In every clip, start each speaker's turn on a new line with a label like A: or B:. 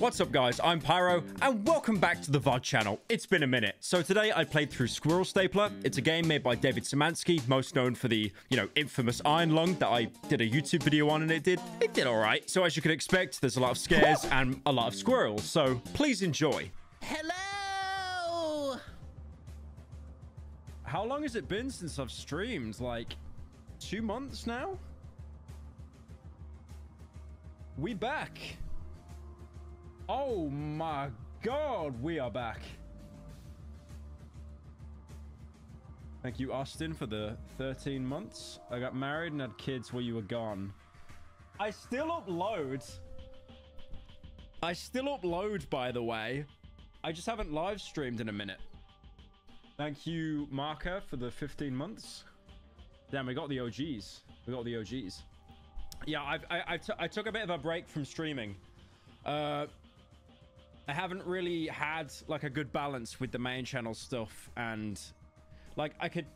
A: What's up guys, I'm Pyro, and welcome back to the VOD channel. It's been a minute. So today I played through Squirrel Stapler. It's a game made by David Szymanski, most known for the, you know, infamous Iron Lung that I did a YouTube video on and it did, it did alright. So as you can expect, there's a lot of scares and a lot of squirrels, so please enjoy.
B: Hello!
A: How long has it been since I've streamed? Like, two months now? We back. Oh my god, we are back. Thank you, Austin, for the 13 months. I got married and had kids while you were gone. I still upload. I still upload, by the way. I just haven't live streamed in a minute. Thank you, Marker, for the 15 months. Damn, we got the OGs. We got the OGs. Yeah, I've, I, I, I took a bit of a break from streaming. Uh, I haven't really had like a good balance with the main channel stuff and like I could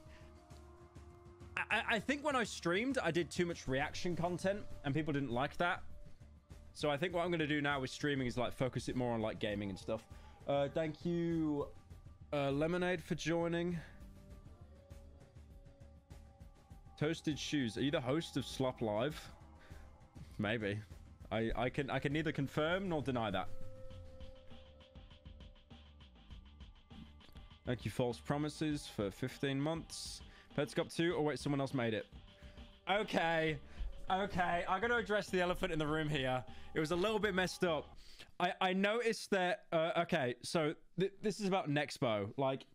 A: I, I think when I streamed I did too much reaction content and people didn't like that. So I think what I'm gonna do now with streaming is like focus it more on like gaming and stuff. Uh thank you uh lemonade for joining. Toasted shoes are you the host of slop live? Maybe. I I can I can neither confirm nor deny that Thank you, False Promises, for 15 months. Petscop 2, or oh, wait, someone else made it. Okay. Okay, I'm going to address the elephant in the room here. It was a little bit messed up. I, I noticed that... Uh, okay, so th this is about Nexpo. Like,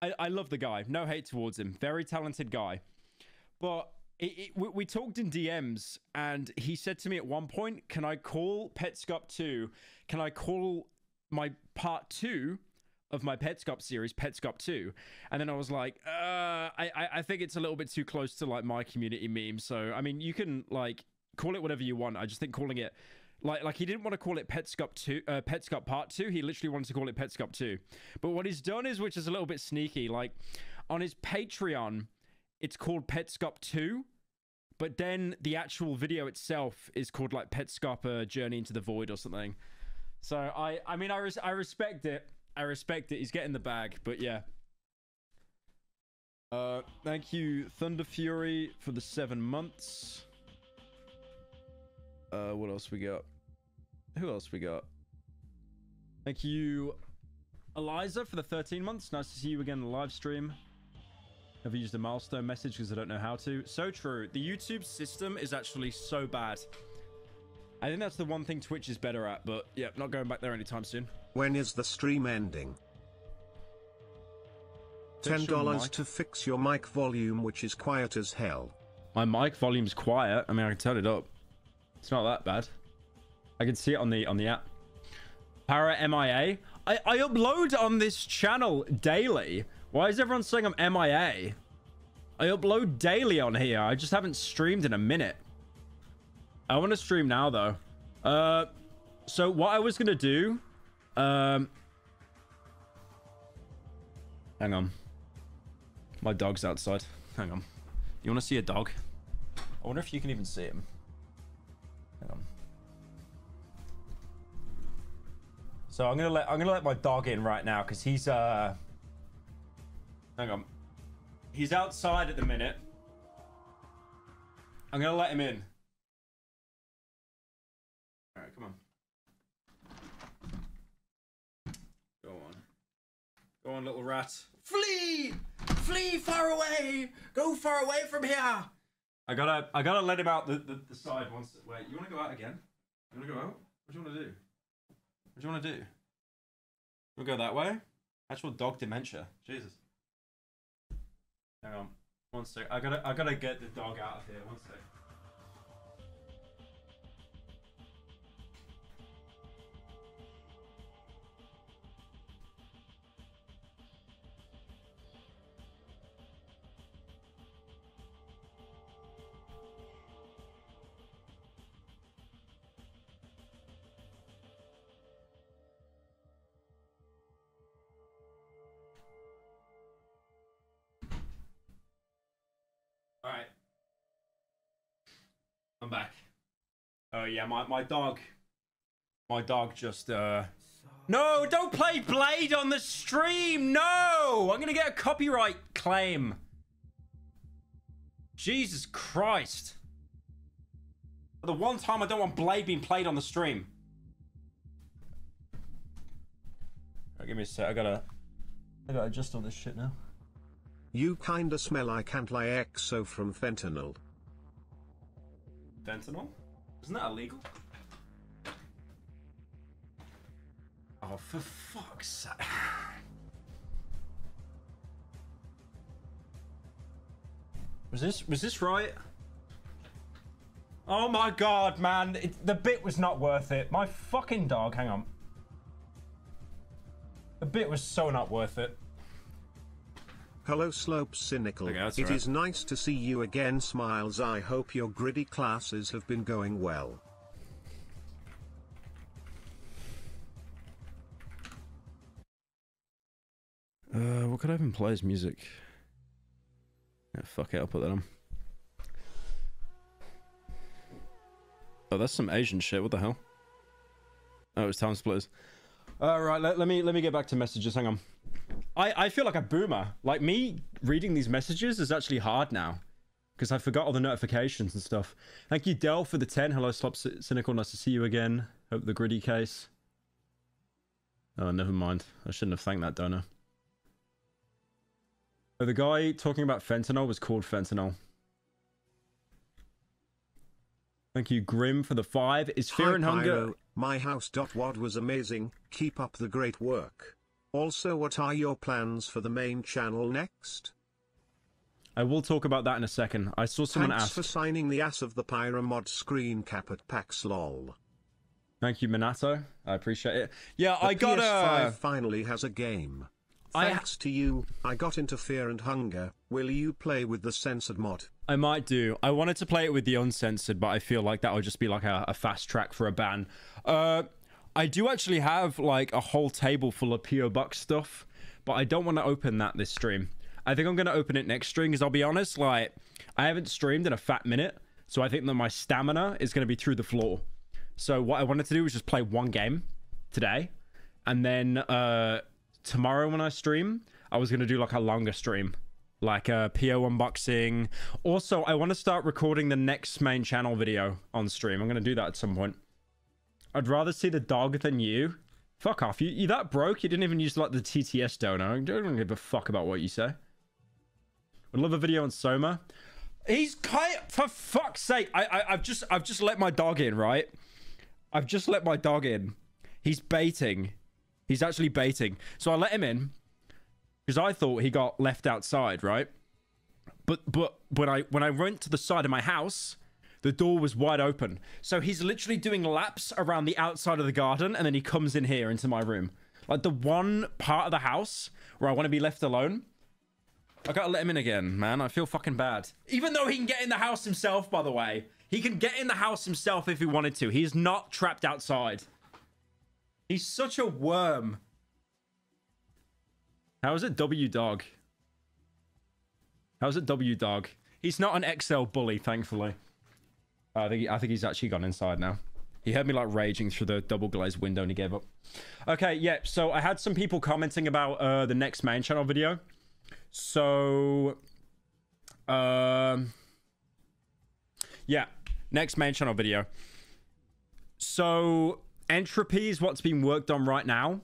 A: I, I love the guy. No hate towards him. Very talented guy. But it, it, we, we, talked in DMs, and he said to me at one point, can I call Petscop 2? Can I call my part 2 of my Petscop series, Petscop 2. And then I was like, uh, I, I think it's a little bit too close to like my community meme. So, I mean, you can like call it whatever you want. I just think calling it like like he didn't want to call it Petscop 2 uh, Petscop Part 2. He literally wanted to call it Petscop 2. But what he's done is which is a little bit sneaky, like on his Patreon, it's called Petscop 2. But then the actual video itself is called like Petscop uh, Journey into the Void or something. So I I mean I res- I respect it. I respect it. He's getting the bag, but yeah. Uh, thank you, Thunder Fury, for the seven months. Uh, what else we got? Who else we got? Thank you, Eliza, for the 13 months. Nice to see you again in the live stream. You used a milestone message because I don't know how to? So true. The YouTube system is actually so bad. I think that's the one thing Twitch is better at, but yeah, not going back there anytime soon.
C: When is the stream ending? $10 to fix your mic volume which is quiet as hell.
A: My mic volume's quiet. I mean, I can turn it up. It's not that bad. I can see it on the on the app. Para MIA. I, I upload on this channel daily. Why is everyone saying I'm MIA? I upload daily on here. I just haven't streamed in a minute. I want to stream now, though. Uh, so what I was going to do um. Hang on. My dog's outside. Hang on. You want to see a dog? I wonder if you can even see him. Hang on. So I'm gonna let I'm gonna let my dog in right now because he's uh. Hang on. He's outside at the minute. I'm gonna let him in. All right, come on. Go on, little rat. Flee! Flee far away! Go far away from here! I gotta, I gotta let him out the, the, the side once. Wait, you wanna go out again? You wanna go out? What do you wanna do? What do you wanna do? Wanna go that way? Actual dog dementia. Jesus. Hang on. One sec. I gotta, I gotta get the dog out of here. One sec. Yeah, my, my dog My dog just, uh... No, don't play Blade on the stream! No! I'm gonna get a copyright claim. Jesus Christ. The one time I don't want Blade being played on the stream. Right, give me a sec. I gotta... I gotta adjust all this shit now.
C: You kinda smell like anti-exo from fentanyl.
A: Fentanyl? Isn't that illegal? Oh, for fuck's sake. Was this was this right? Oh my god, man. It, the bit was not worth it. My fucking dog, hang on. The bit was so not worth it.
C: Hello Slope Cynical.
A: Okay,
C: It
A: all right.
C: is nice to see you again smiles I hope your gritty classes have been going well.
A: Uh, what could I even play as music? Yeah, fuck it, I'll put that on. Oh, that's some Asian shit. What the hell? Oh, it's Time Splitters. All right, let, let me let me get back to messages. Hang on. I I feel like a boomer. Like me reading these messages is actually hard now because I forgot all the notifications and stuff. Thank you, Dell, for the ten. Hello, Slop Cynical. Nice to see you again. Hope the gritty case. Oh, never mind. I shouldn't have thanked that donor. Oh, the guy talking about fentanyl was called fentanyl. Thank you, Grim, for the five. Is fear
C: Hi,
A: and hunger?
C: Pyro, my house.wad was amazing, keep up the great work. Also what are your plans for the main channel next?
A: I will talk about that in a second. I saw someone
C: Thanks
A: ask.
C: for signing the ass of the Pyro mod screen cap at PAX lol.
A: Thank you, Minato. I appreciate it. Yeah,
C: The
A: I got
C: PS5
A: a.
C: finally has a game.
A: I-
C: Thanks to you, I got into Fear and Hunger. Will you play with the censored mod?
A: I might do. I wanted to play it with the uncensored, but I feel like that would just be like a, a fast track for a ban. Uh, I do actually have like a whole table full of PO box stuff, but I don't want to open that this stream. I think I'm going to open it next stream because I'll be honest, like, I haven't streamed in a fat minute, so I think that my stamina is going to be through the floor. So what I wanted to do was just play one game today, and then uh, tomorrow when I stream, I was going to do like a longer stream like a PO unboxing. Also, I want to start recording the next main channel video on stream. I'm going to do that at some point. I'd rather see the dog than you. Fuck off. You, you that broke? You didn't even use like the TTS donor. I don't give a fuck about what you say. Would love a video on Soma. He's kind for fuck's sake. I, I I've just I've just let my dog in, right? I've just let my dog in. He's baiting. He's actually baiting. So I let him in because I thought he got left outside, right? But but when I when I went to the side of my house, the door was wide open. So he's literally doing laps around the outside of the garden, and then he comes in here into my room. Like the one part of the house where I want to be left alone. I gotta let him in again, man. I feel fucking bad. Even though he can get in the house himself, by the way. He can get in the house himself if he wanted to. He's not trapped outside. He's such a worm. How is it W Dog? How's it W Dog? He's not an XL bully, thankfully. I think I think he's actually gone inside now. He heard me like raging through the double glazed window and he gave up. Okay, yeah. So I had some people commenting about uh, the next main channel video. So, um, yeah, next main channel video. So entropy is what's being worked on right now.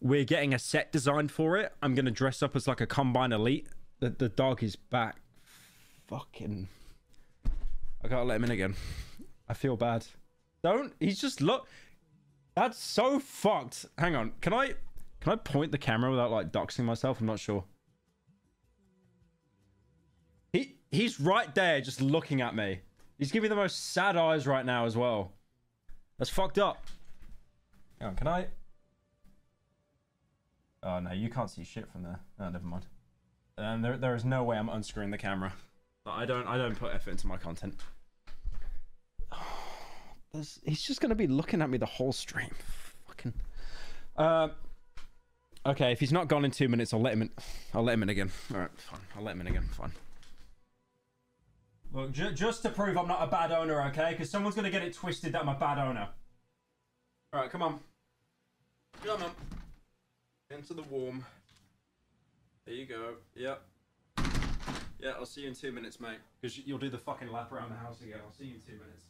A: We're getting a set design for it. I'm gonna dress up as like a combine elite. The the dog is back. Fucking. I gotta let him in again. I feel bad. Don't. He's just look. That's so fucked. Hang on. Can I can I point the camera without like doxing myself? I'm not sure. He he's right there just looking at me. He's giving me the most sad eyes right now as well. That's fucked up. Hang on, can I? Oh no, you can't see shit from there. Oh, never mind. And there there is no way I'm unscrewing the camera. But I don't I don't put effort into my content. There's, he's just gonna be looking at me the whole stream. Fucking. Uh, okay, if he's not gone in two minutes, I'll let him in. I'll let him in again. All right, fine. I'll let him in again. Fine. Look, ju- just to prove I'm not a bad owner, okay? Because someone's gonna get it twisted that I'm a bad owner. All right, come on. Come on. Into the warm. There you go. Yep. Yeah, I'll see you in two minutes, mate. Because you'll do the fucking lap around the house again. I'll see you in two minutes.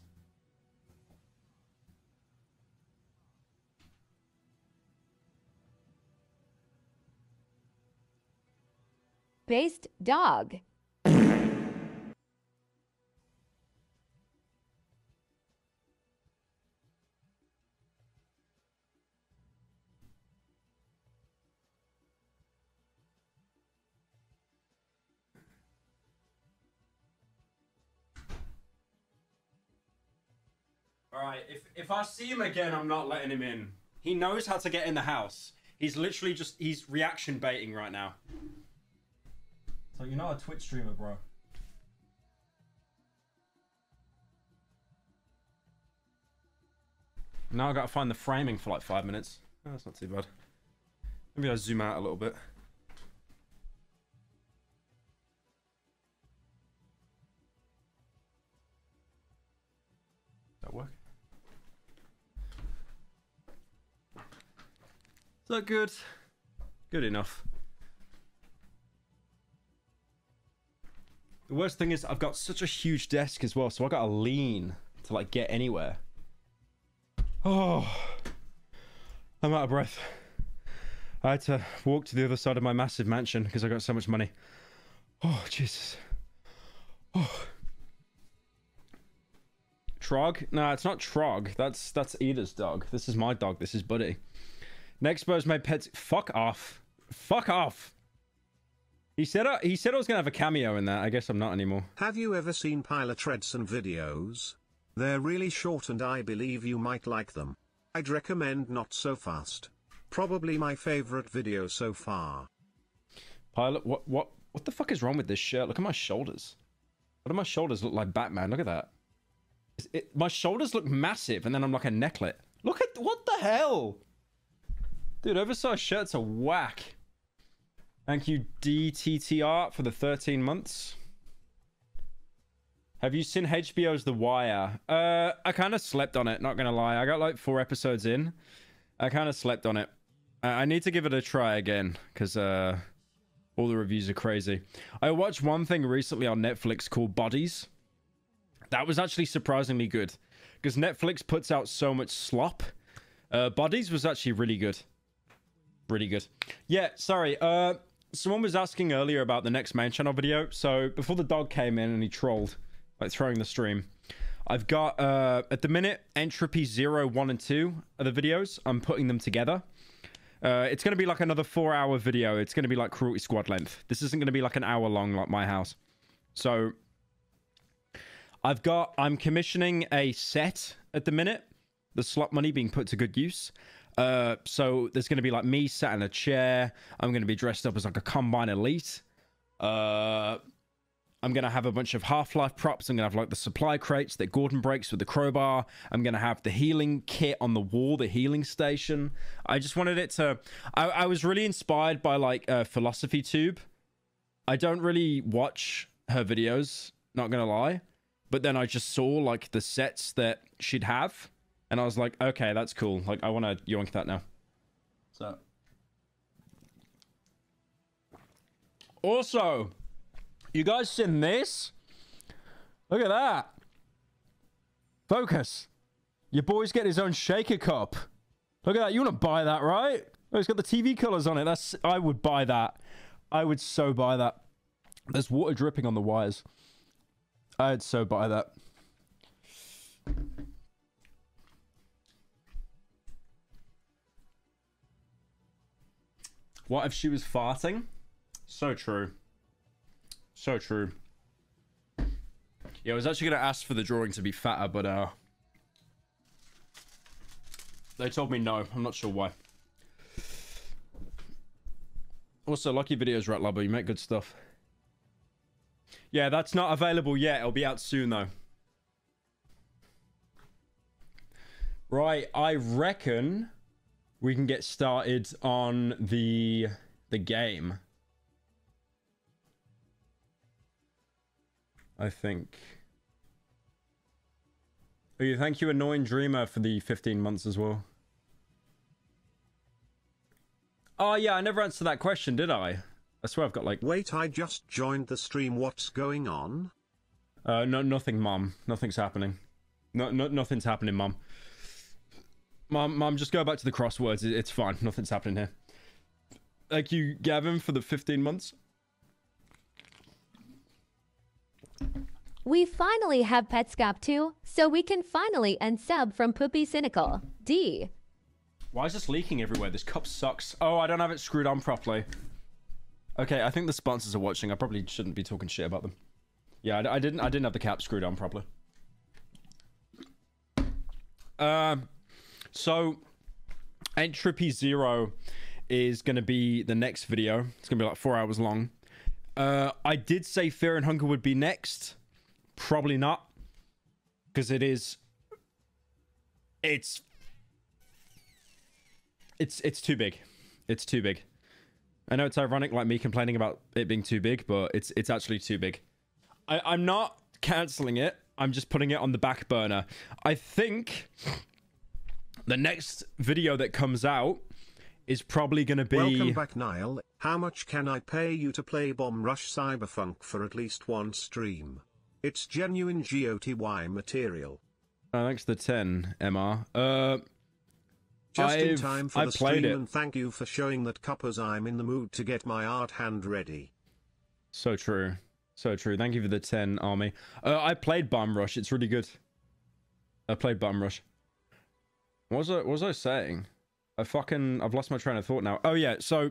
D: Based dog.
A: Right, if if I see him again, I'm not letting him in. He knows how to get in the house. He's literally just he's reaction baiting right now. So you're not a Twitch streamer, bro. Now I gotta find the framing for like five minutes. Oh, that's not too bad. Maybe I zoom out a little bit. That good? Good enough. The worst thing is I've got such a huge desk as well, so I gotta lean to like get anywhere. Oh, I'm out of breath. I had to walk to the other side of my massive mansion because I got so much money. Oh, Jesus. Oh. Trog? No, it's not Trog. That's that's Ida's dog. This is my dog. This is Buddy. Nexpo's my pets. Fuck off. Fuck off. He said I, he said I was gonna have a cameo in that. I guess I'm not anymore.
C: Have you ever seen Pilot Redsun videos? They're really short and I believe you might like them. I'd recommend Not So Fast. Probably my favorite video so far.
A: Pilot, what what what the fuck is wrong with this shirt? Look at my shoulders. What do my shoulders look like Batman? Look at that. It, my shoulders look massive, and then I'm like a necklet. Look at what the hell, dude! Oversized shirts are whack. Thank you, DTTR, for the 13 months. Have you seen HBO's The Wire? Uh, I kind of slept on it. Not gonna lie, I got like four episodes in. I kind of slept on it. I I need to give it a try again because uh, all the reviews are crazy. I watched one thing recently on Netflix called Bodies. That was actually surprisingly good because Netflix puts out so much slop. Uh, Bodies was actually really good. Really good. Yeah, sorry. Uh, someone was asking earlier about the next main channel video. So before the dog came in and he trolled, like throwing the stream, I've got uh, at the minute entropy zero, one, and two are the videos. I'm putting them together. Uh, it's going to be like another four hour video. It's going to be like Cruelty Squad length. This isn't going to be like an hour long like my house. So I've got, I'm commissioning a set at the minute. The slot money being put to good use. Uh, so there's going to be like me sat in a chair. I'm going to be dressed up as like a combine elite. Uh, I'm going to have a bunch of Half Life props. I'm going to have like the supply crates that Gordon breaks with the crowbar. I'm going to have the healing kit on the wall, the healing station. I just wanted it to. I, I was really inspired by like uh, Philosophy Tube. I don't really watch her videos, not going to lie. But then I just saw like the sets that she'd have. And I was like, okay, that's cool. Like, I want to yoink that now. So. Also, you guys seen this? Look at that. Focus. Your boy's getting his own shaker cup. Look at that. You want to buy that, right? Oh, it's got the TV colors on it. That's I would buy that. I would so buy that. There's water dripping on the wires. I'd so buy that. What if she was farting? So true. So true. Yeah, I was actually going to ask for the drawing to be fatter, but uh... They told me no. I'm not sure why. Also, Lucky Videos, Rat Lubber. You make good stuff. Yeah, that's not available yet. It'll be out soon, though. Right, I reckon we can get started on the the game. I think. Oh, thank you, Annoying Dreamer, for the 15 months as well. Oh, yeah, I never answered that question, did I? I swear I've got like...
C: Wait, I just joined the stream. What's going on?
A: Uh, no, nothing, Mom. Nothing's happening. No, no nothing's happening, Mom. Mom, mom, just go back to the crosswords. It's fine. Nothing's happening here. Thank you, Gavin, for the 15 months.
D: We finally have Petscop 2, so we can finally unsub from Poopy Cynical. D.
A: Why is this leaking everywhere? This cup sucks. Oh, I don't have it screwed on properly. Okay, I think the sponsors are watching. I probably shouldn't be talking shit about them. Yeah, I, I didn't. I didn't have the cap screwed on properly. Um, so entropy zero is going to be the next video. It's going to be like four hours long. Uh, I did say fear and hunger would be next. Probably not, because it is. It's it's it's too big. It's too big. I know it's ironic, like me complaining about it being too big, but it's it's actually too big. I, I'm not canceling it. I'm just putting it on the back burner. I think the next video that comes out is probably going to be.
C: Welcome back, Niall. How much can I pay you to play Bomb Rush Cyberpunk for at least one stream? It's genuine GOTY material.
A: Oh, thanks to the 10, MR. Uh,
C: Just in
A: I've-
C: time for
A: I
C: the stream,
A: it.
C: and thank you for showing that cuppers I'm in the mood to get my art hand ready.
A: so true. So true. Thank you for the 10, Army. Uh, I played Bomb Rush. It's really good. I played Bomb Rush. What was I, what was I saying? I fucking... I've lost my train of thought now. Oh, yeah. So,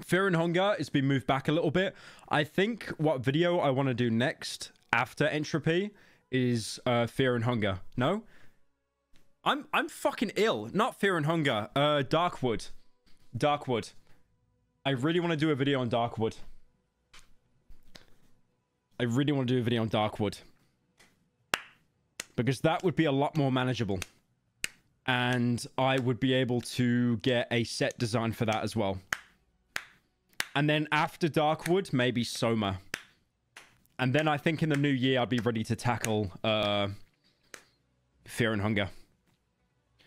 A: Fear and Hunger has been moved back a little bit. I think what video I want to do next after Entropy is uh, Fear and Hunger. No? I'm I'm fucking ill. Not Fear and Hunger. Uh, Darkwood. Darkwood. I really want to do a video on Darkwood. I really want to do a video on Darkwood. Because that would be a lot more manageable. And I would be able to get a set design for that as well. And then after Darkwood, maybe Soma. And then I think in the new year, I'd be ready to tackle uh, Fear and Hunger.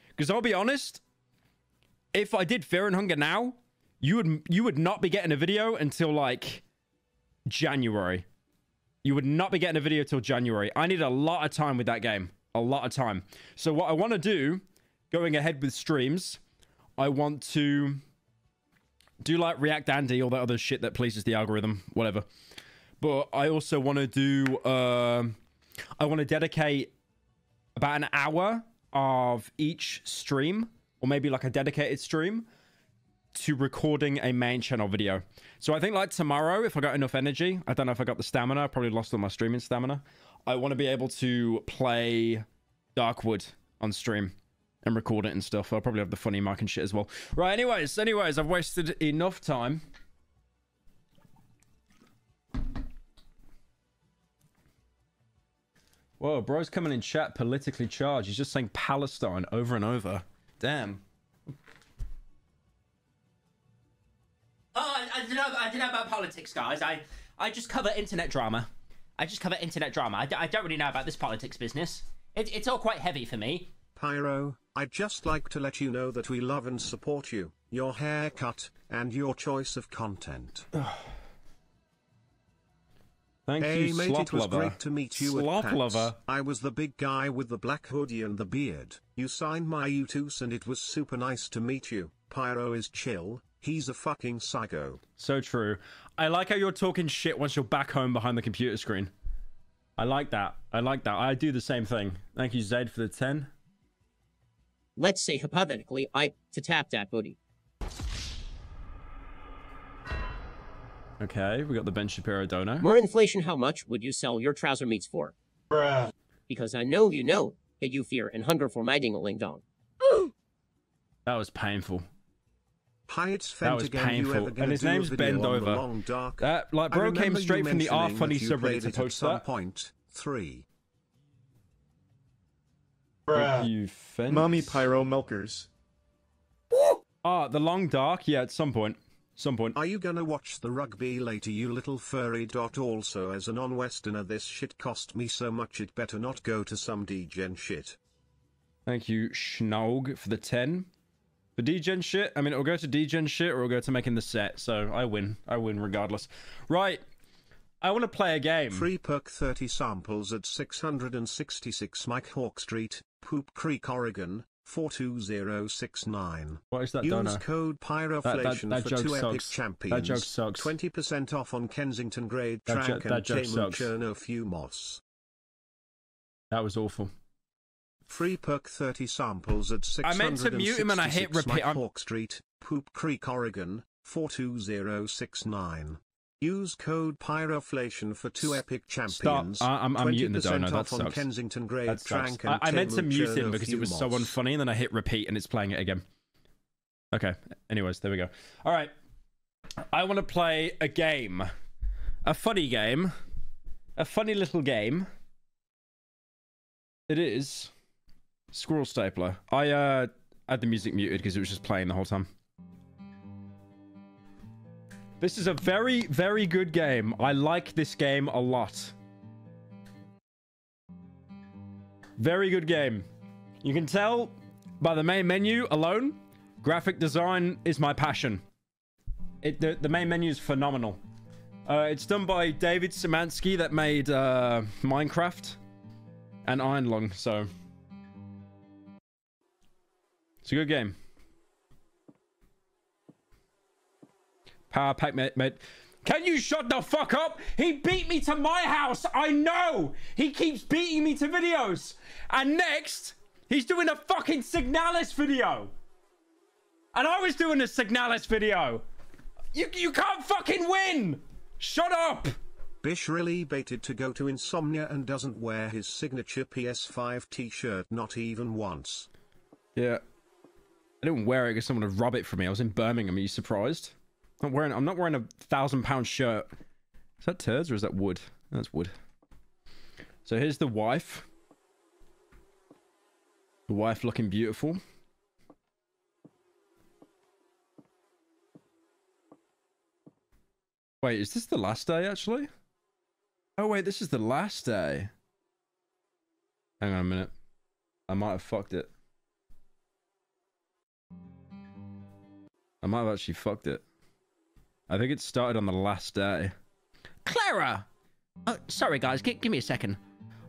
A: Because I'll be honest, if I did Fear and Hunger now, you would you would not be getting a video until like January. You would not be getting a video till January. I need a lot of time with that game. A lot of time. So what I want to do, going ahead with streams, I want to do like React Andy, all that other shit that pleases the algorithm, whatever. But I also want to do. um I want to dedicate about an hour of each stream, or maybe like a dedicated stream, to recording a main channel video. So I think like tomorrow, if I got enough energy, I don't know if I got the stamina, I probably lost all my streaming stamina. I want to be able to play Darkwood on stream and record it and stuff. I'll probably have the funny mic and shit as well. Right, anyways, anyways, I've wasted enough time. Whoa, bro's coming in chat politically charged. He's just saying Palestine over and over. Damn.
B: Oh, I, I don't know. I don't know about politics, guys. I I just cover internet drama. I just cover internet drama. I don't really know about this politics business. It, it's all quite heavy for me.
C: Pyro, I'd just like to let you know that we love and support you, your haircut, and your choice of content.
A: Thank
C: hey
A: you,
C: mate,
A: Slop
C: it was
A: Lover.
C: great to meet you
A: Slop
C: at.
A: Lover.
C: I was the big guy with the black hoodie and the beard. You signed my U2s and it was super nice to meet you. Pyro is chill, he's a fucking psycho.
A: So true. I like how you're talking shit once you're back home behind the computer screen. I like that. I like that. I do the same thing. Thank you, Zed, for the 10.
E: Let's say hypothetically, I to tap that booty.
A: Okay, we got the Ben Shapiro dono.
E: More inflation, how much would you sell your trouser meats for? Bruh. Because I know you know that you fear and hunger for my ding-a-ling dong.
A: That was painful.
C: Hi, it's
A: That was painful. And his name's
C: video
A: Ben Dover. That, like, bro came straight from the R Funny subreddit to
C: it at
A: post
C: some
A: that.
C: Three.
A: Thank you, Fence.
F: Mummy Pyro Milkers.
A: Ah, the Long Dark. Yeah, at some point. Some point.
C: Are you gonna watch the rugby later, you little furry dot? Also, as a non-Westerner, this shit cost me so much it better not go to some degen shit.
A: Thank you, Schnaug, for the 10. For degen shit, I mean, it'll go to degen shit or it'll go to making the set. So I win. I win regardless. Right. I want to play a game.
C: Free perk 30 samples at 666 Mike Hawk Street, Poop Creek, Oregon, 42069.
A: What is that
C: Use
A: donor?
C: code Pyroflation
A: that
C: for
A: joke
C: two epic champions.
A: That joke sucks.
C: 20% off on Kensington Grade
A: That
C: Track
A: that
C: and
A: joke
C: Tamu
A: sucks.
C: Cherno Fumos.
A: That was awful.
C: Free perk 30 samples at 666
A: I meant to mute him and I hit
C: 666
A: repeat- I'm-
C: Hawk Street, Poop Creek, Oregon, 42069. Use code Pyroflation for two epic champions.
A: I- I'm- I'm muting the
C: 20%
A: donor, that
C: off on
A: sucks.
C: Kensington Grade
A: That sucks. I, I meant to mute him because it was so unfunny, and then I hit repeat and it's playing it again. Okay. Anyways, there we go. All right. I want to play a game, a funny game, a funny little game. It is Squirrel Stapler. I uh had the music muted because it was just playing the whole time. This is a very, very good game. I like this game a lot. Very good game. You can tell by the main menu alone, graphic design is my passion. It the, the main menu is phenomenal. Uh, it's done by David Szymanski that made uh, Minecraft and Iron Lung, so it's a good game. Power pack, mate, mate. Can you shut the fuck up? He beat me to my house. I know. He keeps beating me to videos. And next, he's doing a fucking Signalis video. And I was doing a Signalis video. You, you can't fucking win. Shut up.
C: Bish really baited to go to Insomnia and doesn't wear his signature PS5 t-shirt not even once.
A: Yeah. I didn't wear it because someone would rob it from me. I was in Birmingham. Are you surprised? I'm wearing. I'm not wearing a thousand pound shirt. Is that turds or is that wood? That's wood. So here's the wife. The wife looking beautiful. Wait, is this the last day actually? Oh wait, this is the last day. Hang on a minute. I might have fucked it. I might have actually fucked it. I think it started on the last day.
B: Clara! Oh, sorry, guys. G- give me a second.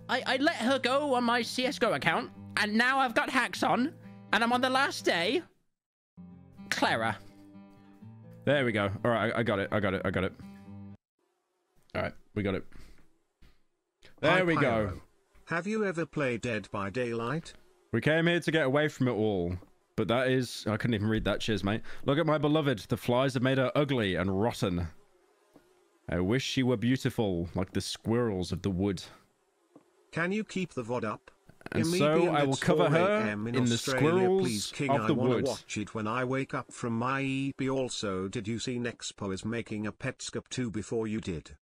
B: I-, I let her go on my CSGO account, and now I've got hacks on, and I'm on the last day. Clara.
A: There we go. All right, I, I got it. I got it. I got it. All right, we got it. There
C: Hi,
A: we go.
C: Have you ever played Dead by Daylight?
A: We came here to get away from it all. But that is... I couldn't even read that. Cheers, mate. Look at my beloved. The flies have made her ugly and rotten. I wish she were beautiful, like the squirrels of the wood.
C: Can you keep the VOD up?
A: And so I will cover
C: 4
A: her
C: in,
A: in the squirrels
C: please, King,
A: of
C: I
A: the
C: wanna
A: wood.
C: watch it when I wake up from my EP. Also, did you see Nexpo is making a Petscop 2 before you did?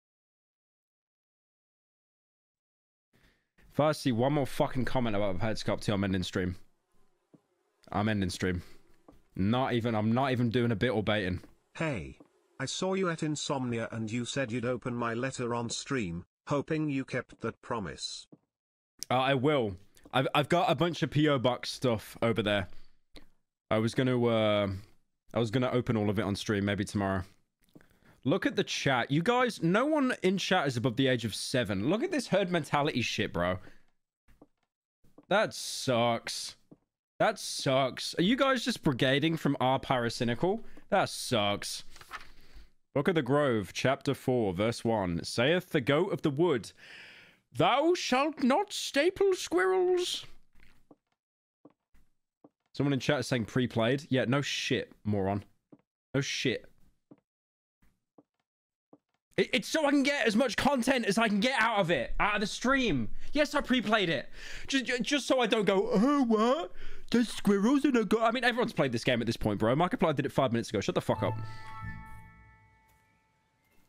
A: If I see one more fucking comment about Headscop 2, I'm ending stream. I'm ending stream. Not even... I'm not even doing a bit or baiting.
C: Hey, I saw you at Insomnia and you said you'd open my letter on stream, hoping you kept that promise.
A: Uh, I will. I've I've got a bunch of PO box stuff over there. I was gonna uh, I was gonna open all of it on stream maybe tomorrow. Look at the chat, you guys. No one in chat is above the age of seven. Look at this herd mentality shit, bro. That sucks. That sucks. Are you guys just brigading from our pyrocynical? That sucks. Book of the Grove, chapter 4, verse 1. Saith the goat of the wood, Thou shalt not staple squirrels. Someone in chat is saying pre-played. Yeah, no shit, moron. No shit. It- it's so I can get as much content as I can get out of it, out of the stream. Yes, I pre-played it, just just so I don't go. Oh, what? There's squirrels in a go. I mean, everyone's played this game at this point, bro. Markiplier did it five minutes ago. Shut the fuck up.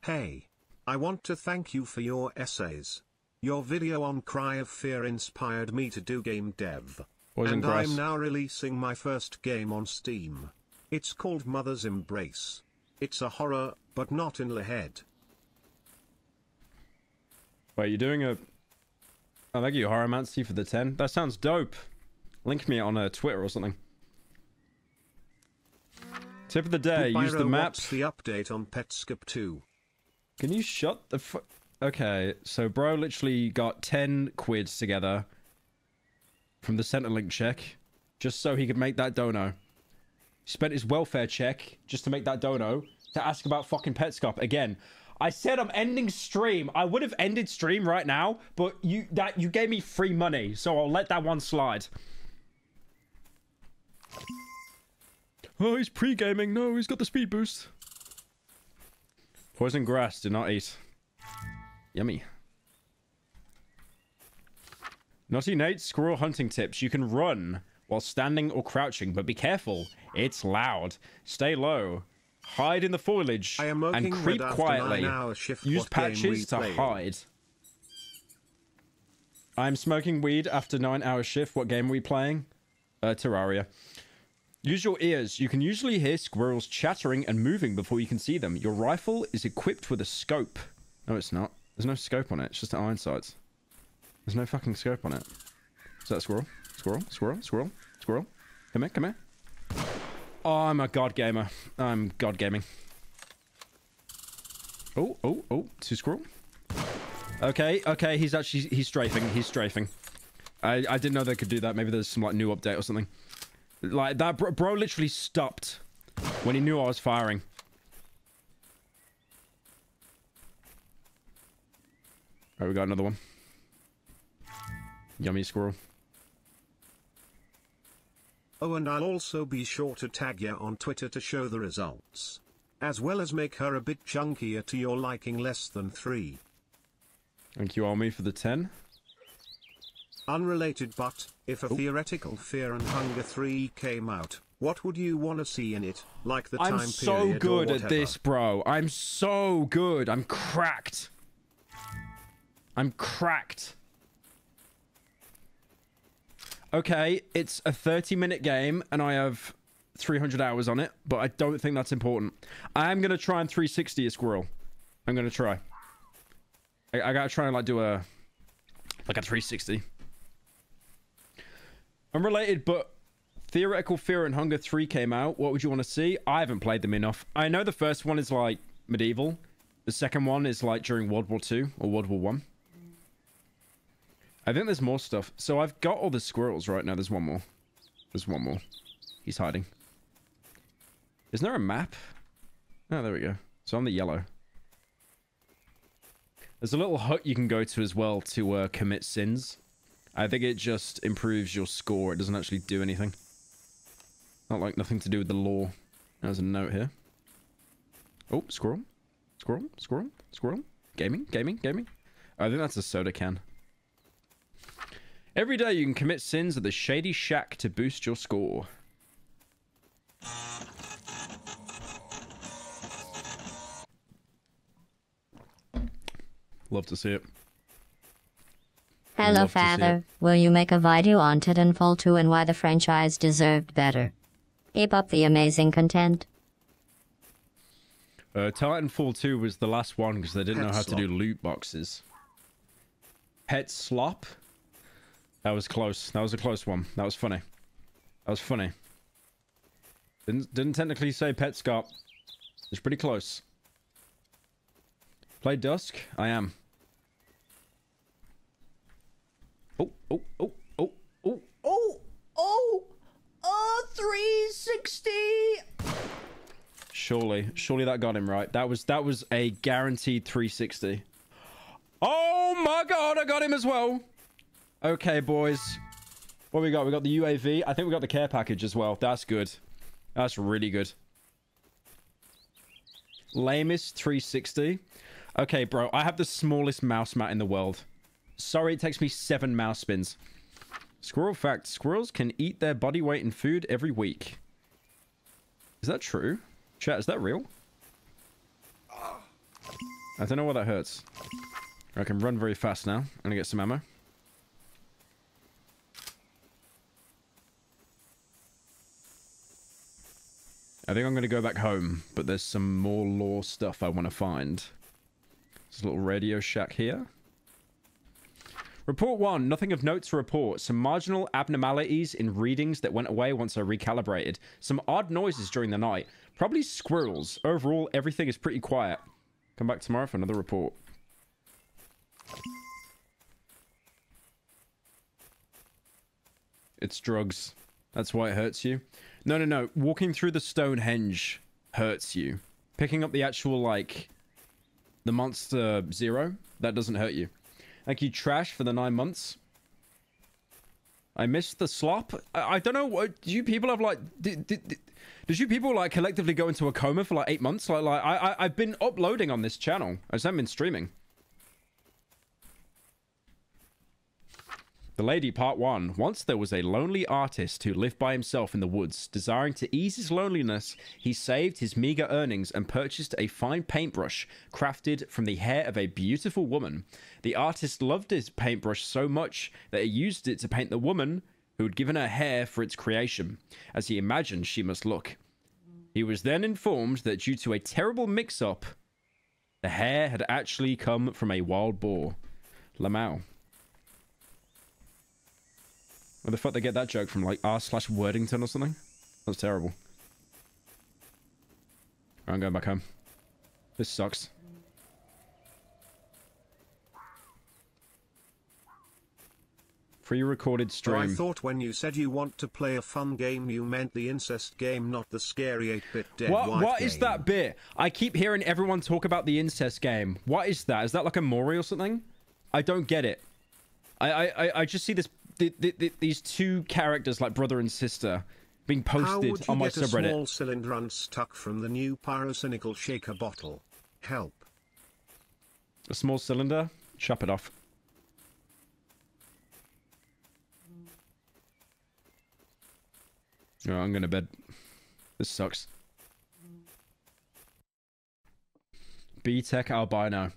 C: Hey, I want to thank you for your essays. Your video on Cry of Fear inspired me to do game dev.
A: Poison
C: and
A: grass.
C: I'm now releasing my first game on Steam. It's called Mother's Embrace. It's a horror, but not in the head.
A: Wait, you're doing a. Oh, thank you, Horomancy, for the 10. That sounds dope. Link me on uh, Twitter or something. Tip of the day, use the map.
C: What's the update on Petscop 2?
A: Can you shut the fu- Okay, so bro literally got 10 quids together from the Centrelink check just so he could make that dono. Spent his welfare check just to make that dono to ask about fucking Petscop again. I said I'm ending stream. I would have ended stream right now, but you that you gave me free money, so I'll let that one slide. Oh, he's pre-gaming. No, he's got the speed boost. Poison grass, do not eat. Yummy. Naughty Nate, squirrel hunting tips. You can run while standing or crouching, but be careful. It's loud. Stay low. Hide in the foliage
C: I am
A: and creep quietly.
C: nine-hour shift.
A: Use
C: What game we
A: patches to hide. I'm smoking weed after nine hour shift. What game are we playing? Uh, Terraria. Use your ears. You can usually hear squirrels chattering and moving before you can see them. Your rifle is equipped with a scope. No, it's not. There's no scope on it. It's just iron sights. There's no fucking scope on it. Is that squirrel? Squirrel? Squirrel? Squirrel? Squirrel? Come here, come here. Oh, I'm a god gamer. I'm god gaming. Oh, oh, oh, two squirrel. Okay, okay, he's actually, he's strafing, he's strafing. I, I didn't know they could do that. Maybe there's some, like, new update or something. Like, that bro, bro literally stopped when he knew I was firing. Alright, we got another one. Yummy squirrel.
C: Oh, and I'll also be sure to tag ya on Twitter to show the results. As well as make her a bit chunkier to your liking less than 3.
A: Thank you, Army, for the 10.
C: Unrelated but, if a oh. theoretical Fear and Hunger 3 came out, what would you want to see in it? Like the time
A: I'm
C: period
A: so
C: or
A: good at this, bro. I'm so good. I'm cracked. I'm cracked. Okay, it's a 30 minute game and I have 300 hours on it, but I don't think that's important. I'm going to try and 360 a squirrel. I'm going to try. I, I got to try and like do a like a 360. Unrelated, but Theoretical Fear and Hunger 3 came out. What would you want to see? I haven't played them enough. I know the first one is like medieval. The second one is like during World War 2 or World War 1. I think there's more stuff. So I've got all the squirrels right now. There's one more. There's one more. He's hiding. Isn't there a map? Oh, there we go. So I'm the yellow. There's a little hut you can go to as well to uh, commit sins. I think it just improves your score. It doesn't actually do anything. Not like nothing to do with the law. There's a note here. Oh, squirrel. Squirrel, squirrel, squirrel. Gaming, gaming, gaming. I think that's a soda can. Every day you can commit sins at the Shady Shack to boost your score. Love to see it.
F: Hello,
A: Love
F: Father. Will you make a video on Titanfall 2 and why the franchise deserved better? Keep up the amazing content.
A: Uh, Titanfall 2 was the last one because they didn't
C: Pet
A: know how to do loot boxes. Pet slop? That was close. That was a close one. That was funny. That was funny. Didn't didn't technically say pet scop. It's pretty close. Play Dusk? I am. Oh, oh, oh, oh, oh, oh, oh, oh, 360! Surely, surely that got him right. That was that was a guaranteed 360. Oh my god, I got him as well. Okay, boys. What we got? We got the UAV. I think we got the care package as well. That's good. That's really good. Lamest 360. Okay, bro. I have the smallest mouse mat in the world. Sorry, it takes me seven mouse spins. Squirrel fact. Squirrels can eat their body weight in food every week. Is that true? Chat, is that real? I don't know why that hurts. I can run very fast now. I'm gonna get some ammo. I think I'm gonna go back home, but there's some more lore stuff I want to find. There's a little radio shack here. Report 1. Nothing of note to report. Some marginal abnormalities in readings that went away once I recalibrated. Some odd noises during the night. Probably squirrels. Overall, everything is pretty quiet. Come back tomorrow for another report. It's drugs. That's why it hurts you. No, no, no. Walking through the Stonehenge hurts you. Picking up the actual, like, the monster zero, that doesn't hurt you. Thank you, Trash, for the nine months. I missed the slop. I, I don't know. What, do you people have, like... Did, did, did, did you people, like, collectively go into a coma for, like, eight months? Like, like I, I, I've been uploading on this channel. I just haven't been streaming. The Lady, Part 1. Once there was a lonely artist who lived by himself in the woods. Desiring to ease his loneliness, he saved his meager earnings and purchased a fine paintbrush crafted from the hair of a beautiful woman. The artist loved his paintbrush so much that he used it to paint the woman who had given her hair for its creation, as he imagined she must look. He was then informed that due to a terrible mix-up, the hair had actually come from a wild boar. Lamau. Where the fuck they get that joke from? Like R slash Wordington or something? That's terrible. I'm going back home. This sucks. Pre-recorded
C: So I thought when you said you want to play a fun game you meant the incest game not the scary 8-bit dead
A: What what is that bit? I keep hearing everyone talk about the incest game. What is that? Is that like a Mori or something? I don't get it. I I, I- I just see this th th th these two characters like brother and sister being
C: How
A: posted
C: would
A: on my
C: get a small cylinder unstuck from the new pyrocynical shaker bottle? Help.
A: A small cylinder. Chop it off. Oh, I'm going to bed. This sucks. B-Tech Albino.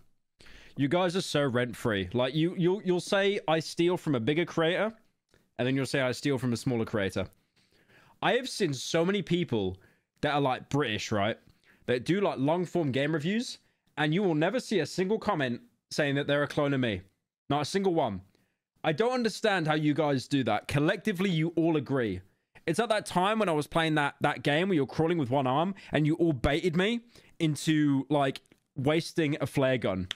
A: You guys are so rent-free. Like, you, you'll, you'll say, I steal from a bigger creator, and then you'll say, I steal from a smaller creator. I have seen so many people that are, like, British, right? That do, like, long-form game reviews, and you will never see a single comment saying that they're a clone of me. Not a single one. I don't understand how you guys do that. Collectively, you all agree. It's at that time when I was playing that that game where you're crawling with one arm and you all baited me into like wasting a flare gun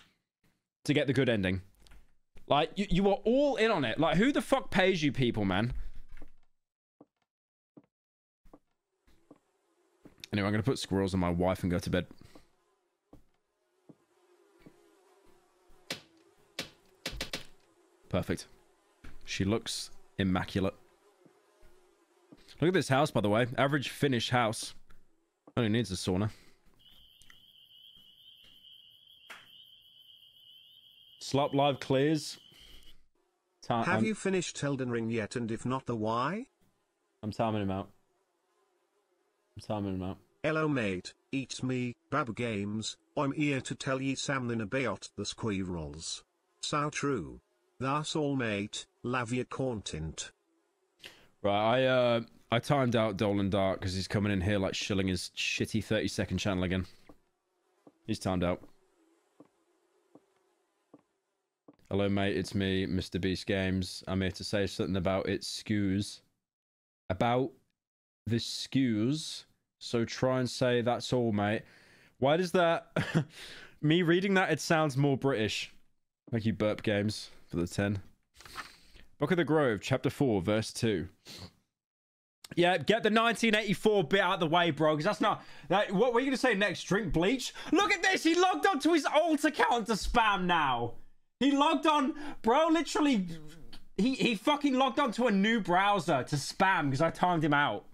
A: to get the good ending. Like you, you were all in on it. Like who the fuck pays you people, man? Anyway, I'm gonna put squirrels on my wife and go to bed. Perfect. She looks immaculate. Look at this house, by the way. Average Finnish house. Only needs a sauna. Slop live clears. Ti-
C: Have
A: I'm,
C: you finished Elden Ring yet and if not the why?
A: I'm timing him out. I'm timing him out.
C: Hello mate, it's me, Babu Games, I'm here to tell ye something about the squirrels. So true. That's all mate, love your content.
A: Right, I uh I timed out Dolan Dark because he's coming in here like shilling his shitty 30 second channel again. He's timed out. Hello mate, it's me, Mr. Beast Games. I'm here to say something about its skews. About the skews. So try and say that's all, mate. Why does that me reading that it sounds more British? Thank you, Burp Games, for the 10. Book of the Grove, chapter 4, verse 2. Yeah, get the 1984 bit out of the way, bro, because that's not... That, what were you going to say next? Drink bleach? Look at this! He logged onto his alt account to spam now! He logged on... Bro, literally... He, he fucking logged on to a new browser to spam because I timed him out.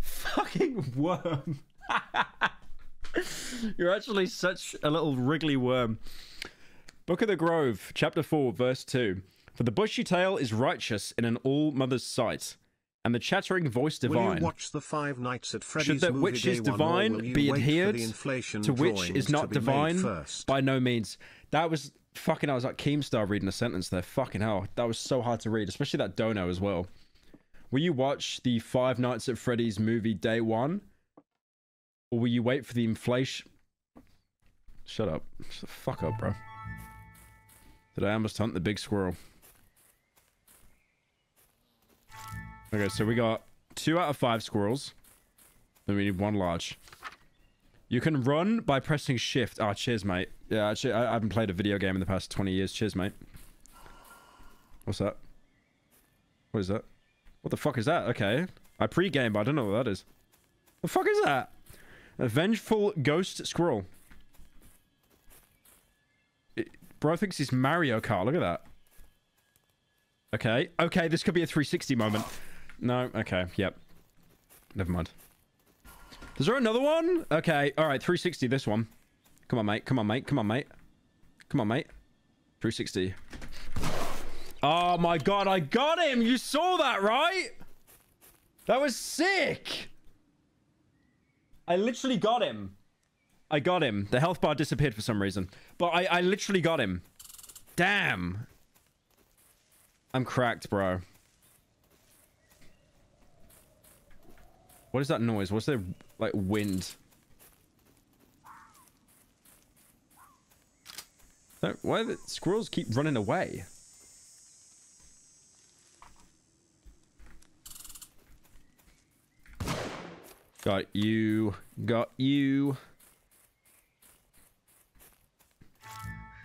A: Fucking worm. You're actually such a little wriggly worm. Book of the Grove, chapter 4, verse 2. For the bushy tail is righteous in an all mother's sight, and the chattering voice
C: Will
A: divine.
C: you watch the Five Nights at Freddy's
A: Should that which is divine be adhered to which is not divine
C: first?
A: by no means. That was fucking hell, I was like Keemstar reading a sentence there. Fucking hell. That was so hard to read, especially that dono as well. Will you watch the Five Nights at Freddy's movie day one? Or will you wait for the inflation? Shut up. Shut the fuck up, bro. Did I almost hunt the big squirrel? Okay, so we got two out of five squirrels. Then we need one large. You can run by pressing shift. Ah, cheers, mate. Yeah, actually, I, I haven't played a video game in the past 20 years. Cheers, mate. What's that? What is that? What the fuck is that? Okay. I pre-game, but I don't know what that is. The fuck is that? A vengeful ghost squirrel. It, bro thinks he's Mario Kart. Look at that. Okay. Okay, this could be a 360 moment. No. Okay. Yep. Never mind. Is there another one? Okay. All right. 360 this one. Come on, mate. Come on, mate. Come on, mate. Come on, mate. 360. Oh my god, I got him! You saw that, right? That was sick! I literally got him. I got him. The health bar disappeared for some reason. But I, I literally got him. Damn. I'm cracked, bro. What is that noise? What's the, like, wind? Why do the squirrels keep running away? Got you. Got you.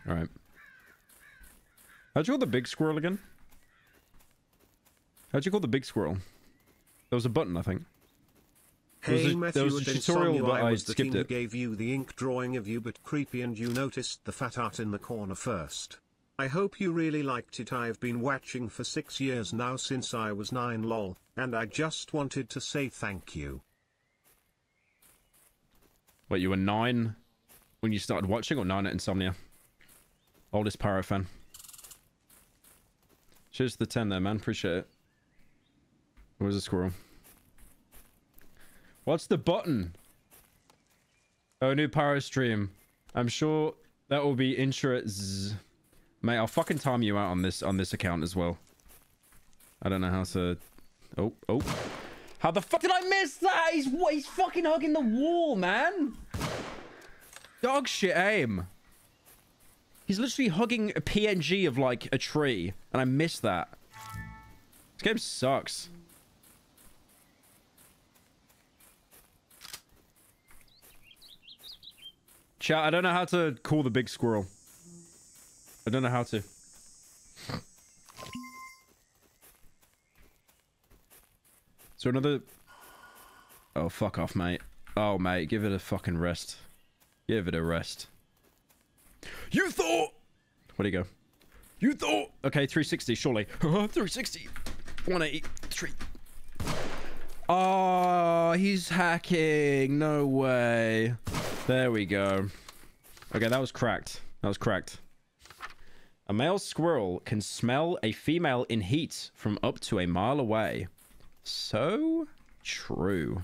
A: Alright. How'd you call the big squirrel again? How'd you call the big squirrel? There was a button, I think. There was
C: Hey
A: a-
C: Matthew
A: there was a tutorial,
C: Insomnia,
A: but
C: I
A: I
C: was the
A: skipped
C: team who
A: it.
C: gave you the ink drawing of you but creepy and you noticed the fat art in the corner first. I hope you really liked it I've been watching for six years now since I was 9 lol, and I just wanted to say thank you.
A: Wait, you were nine when you started watching or nine at Insomnia? Oldest Pyro fan. Cheers to the 10 there, man. Appreciate it. Where's the squirrel? What's the button? Oh, new power stream. I'm sure that will be zzz. Mate, I'll fucking time you out on this on this account as well. I don't know how to. Oh, oh. How the fuck did I miss that? He's? He's fucking hugging the wall, man. Dog shit aim. He's literally hugging a PNG of like a tree, and I missed that. This game sucks. Chat, I don't know how to call the big squirrel. I don't know how to. So another... Oh, fuck off, mate. Oh, mate, give it a fucking rest. Give it a rest. You thought... Where'd he go? You thought... Okay, 360, surely. 360. 180. 3... Oh, he's hacking. No way. There we go. Okay, that was cracked. That was cracked. A male squirrel can smell a female in heat from up to a mile away. So true.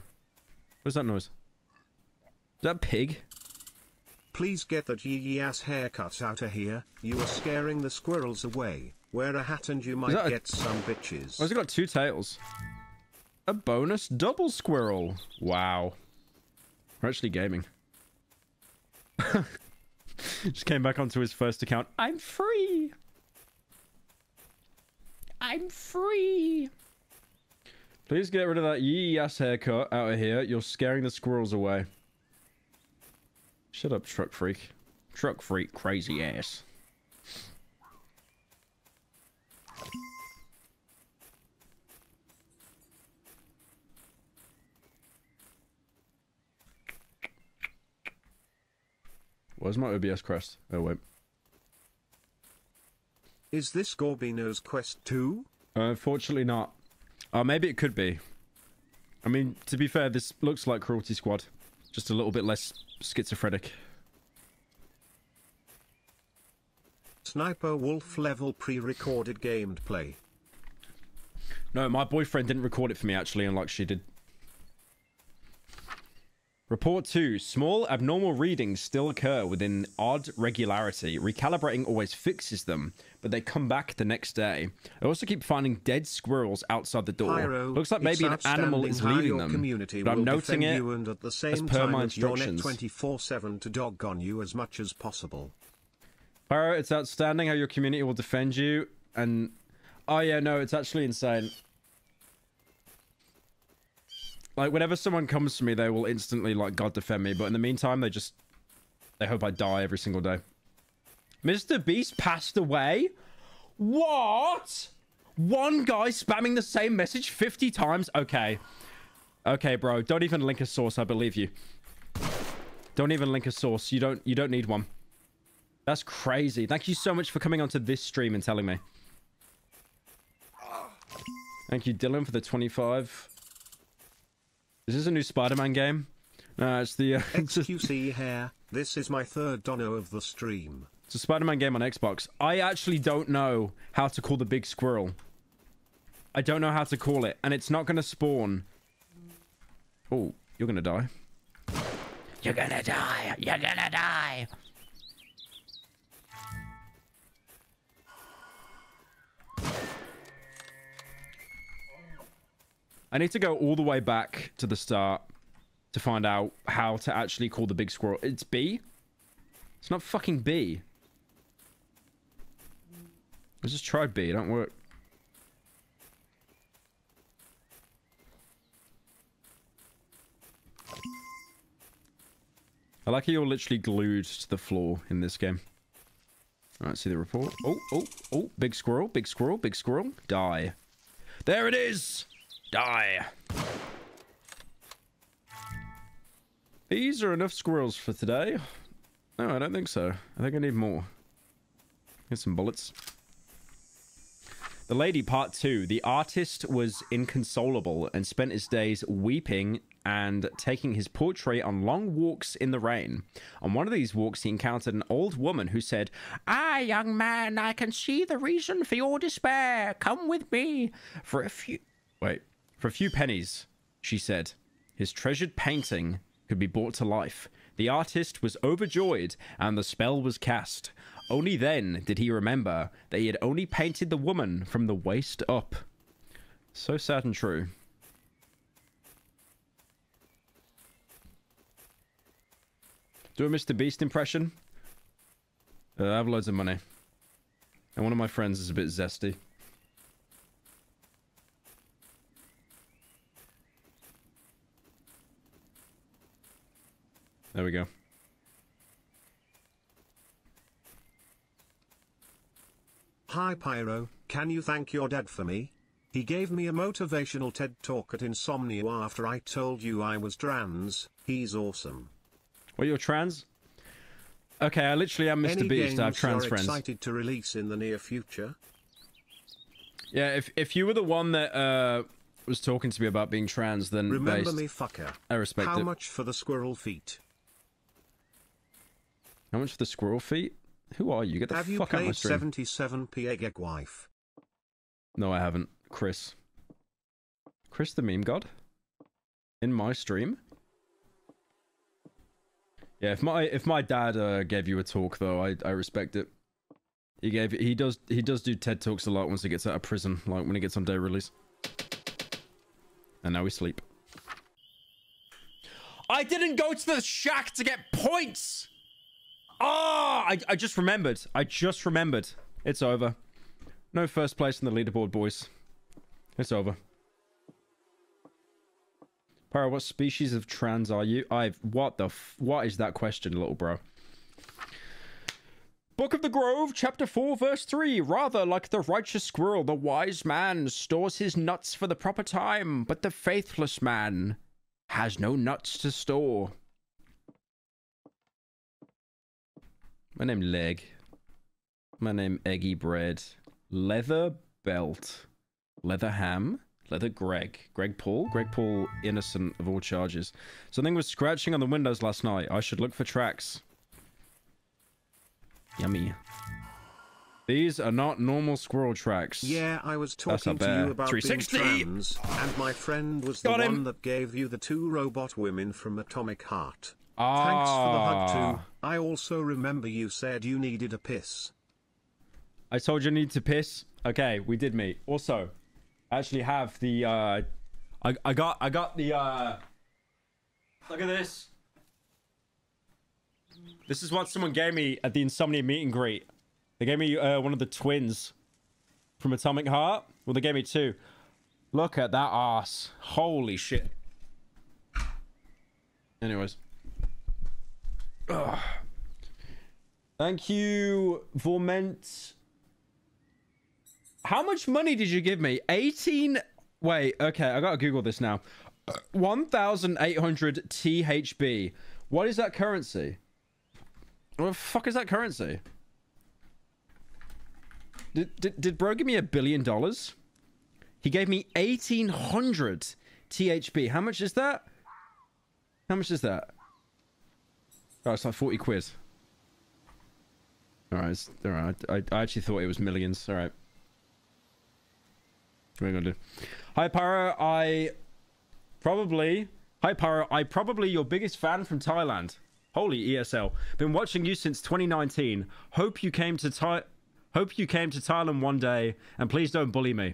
A: What's that noise? Is that a pig?
C: Please get that yee yee ass haircut out of here, you are scaring the squirrels away. Wear a hat and you might get some bitches.
A: Oh, has it got two tails? A bonus double squirrel. Wow. We're actually gaming. Just came back onto his first account. I'm free. I'm free. Please get rid of that yee ass haircut out of here. You're scaring the squirrels away. Shut up, truck freak. Truck freak, crazy ass. Where's my OBS crest? Oh, wait.
C: Is this Gorbino's Quest 2?
A: Unfortunately not. Uh, maybe it could be. I mean, to be fair, this looks like Cruelty Squad. Just a little bit less schizophrenic.
C: Sniper Wolf level pre-recorded gameplay.
A: No, my boyfriend didn't record it for me, actually, unlike she did. Report 2. Small abnormal readings still occur within odd regularity. Recalibrating always fixes them, but they come back the next day. I also keep finding dead squirrels outside the door.
C: Pyro,
A: Looks like maybe an animal is leaving them.
C: Community
A: But I'm noting it
C: you and at the same
A: per
C: time
A: my instructions.
C: 24/7 to dog on you as much as possible.
A: Pyro, it's outstanding how your community will defend you. And oh yeah, no, it's actually insane. Like whenever someone comes to me, they will instantly like God defend me. But in the meantime, they just they hope I die every single day. Mr. Beast passed away. What? One guy spamming the same message 50 times? Okay. Okay, bro. Don't even link a source. I believe you. Don't even link a source. You don't you don't need one. That's crazy. Thank you so much for coming onto this stream and telling me. Thank you, Dylan, for the 25. This is this a new Spider-Man game? No, it's the... Uh,
C: XQC hair, this is my third dono of the stream.
A: it's a Spider-Man game on Xbox. I actually don't know how to call the big squirrel. I don't know how to call it, and it's not going to spawn. Oh, you're going to die.
B: You're gonna die. You're gonna die.
A: I need to go all the way back to the start to find out how to actually call the big squirrel. It's B? It's not fucking B. I just tried B. It don't work. I like how you're literally glued to the floor in this game. Alright, see the report. Oh, oh, oh, big squirrel, big squirrel, big squirrel. Die. There it is! Die. These are enough squirrels for today. No, I don't think so. I think I need more. Here's some bullets. The Lady Part 2. The artist was inconsolable and spent his days weeping and taking his portrait on long walks in the rain. On one of these walks, he encountered an old woman who said, Ah, young man, I can see the reason for your despair. Come with me. For a few. Wait. For a few pennies, she said, his treasured painting could be brought to life. The artist was overjoyed and the spell was cast. Only then did he remember that he had only painted the woman from the waist up. So sad and true. Do a Mr. Beast impression? Uh, I have loads of money. And one of my friends is a bit zesty. There we go.
C: Hi Pyro, can you thank your dad for me? He gave me a motivational TED talk at Insomnia after I told you I was trans. He's awesome.
A: What, you're trans? Okay, I literally am Mr.
C: Any
A: Beast. I have trans friends.
C: excited to release in the near future?
A: Yeah, if if you were the one that uh was talking to me about being trans, then
C: Remember
A: based,
C: me fucker.
A: I respect
C: How
A: it.
C: much for the squirrel feet?
A: How much for the squirrel feet? Who are you? Get the
C: Have
A: fuck out of my
C: played
A: stream.
C: 77p egg wife?
A: No, I haven't. Chris. Chris the meme god? In my stream? Yeah, if my if my dad uh, gave you a talk though, I I respect it. He gave he does he does do TED talks a lot once he gets out of prison, like when he gets on day release. And now we sleep. I didn't go to the shack to get points. Ah, I I just remembered. I just remembered. It's over. No first place in the leaderboard, boys. It's over. Pyro, what species of trans are you? I've... What the. What is that question, little bro? Book of the Grove, chapter 4, verse 3. Rather like the righteous squirrel, the wise man stores his nuts for the proper time, but the faithless man has no nuts to store. My name Leg. My name Eggy Bread. Leather Belt. Leather Ham. Leather Greg. Greg Paul. Greg Paul innocent of all charges. Something was scratching on the windows last night. I should look for tracks. Yummy. These are not normal squirrel tracks.
C: Yeah, I was talking to you about
A: 360.
C: being trans, and my friend was the
A: him.
C: one that gave you the two robot women from Atomic Heart.
A: Ah.
C: Thanks for the hug too. I also remember you said you needed a piss.
A: I told you I need to piss. Okay, we did meet. Also, I actually have the uh I I got I got the uh Look at this. This is what someone gave me at the Insomnia meet and greet. They gave me uh, one of the twins from Atomic Heart. Well, they gave me two. Look at that ass. Holy shit. Anyways. Ugh. Thank you, Vorment. How much money did you give me? 18. Wait, okay, I gotta Google this now. Uh, 1,800 THB. What is that currency? What the fuck is that currency? Did, did, did bro give me a billion dollars? He gave me 1,800 THB. How much is that? How much is that? Oh, it's like 40 quid. Alright, alright. I, I actually thought it was millions. Alright. What are we gonna do? Hi, Pyro. I probably... Hi, Pyro. I probably your biggest fan from Thailand. Holy ESL. Been watching you since 2019. Hope you came to Thai... Hope you came to Thailand one day, and please don't bully me.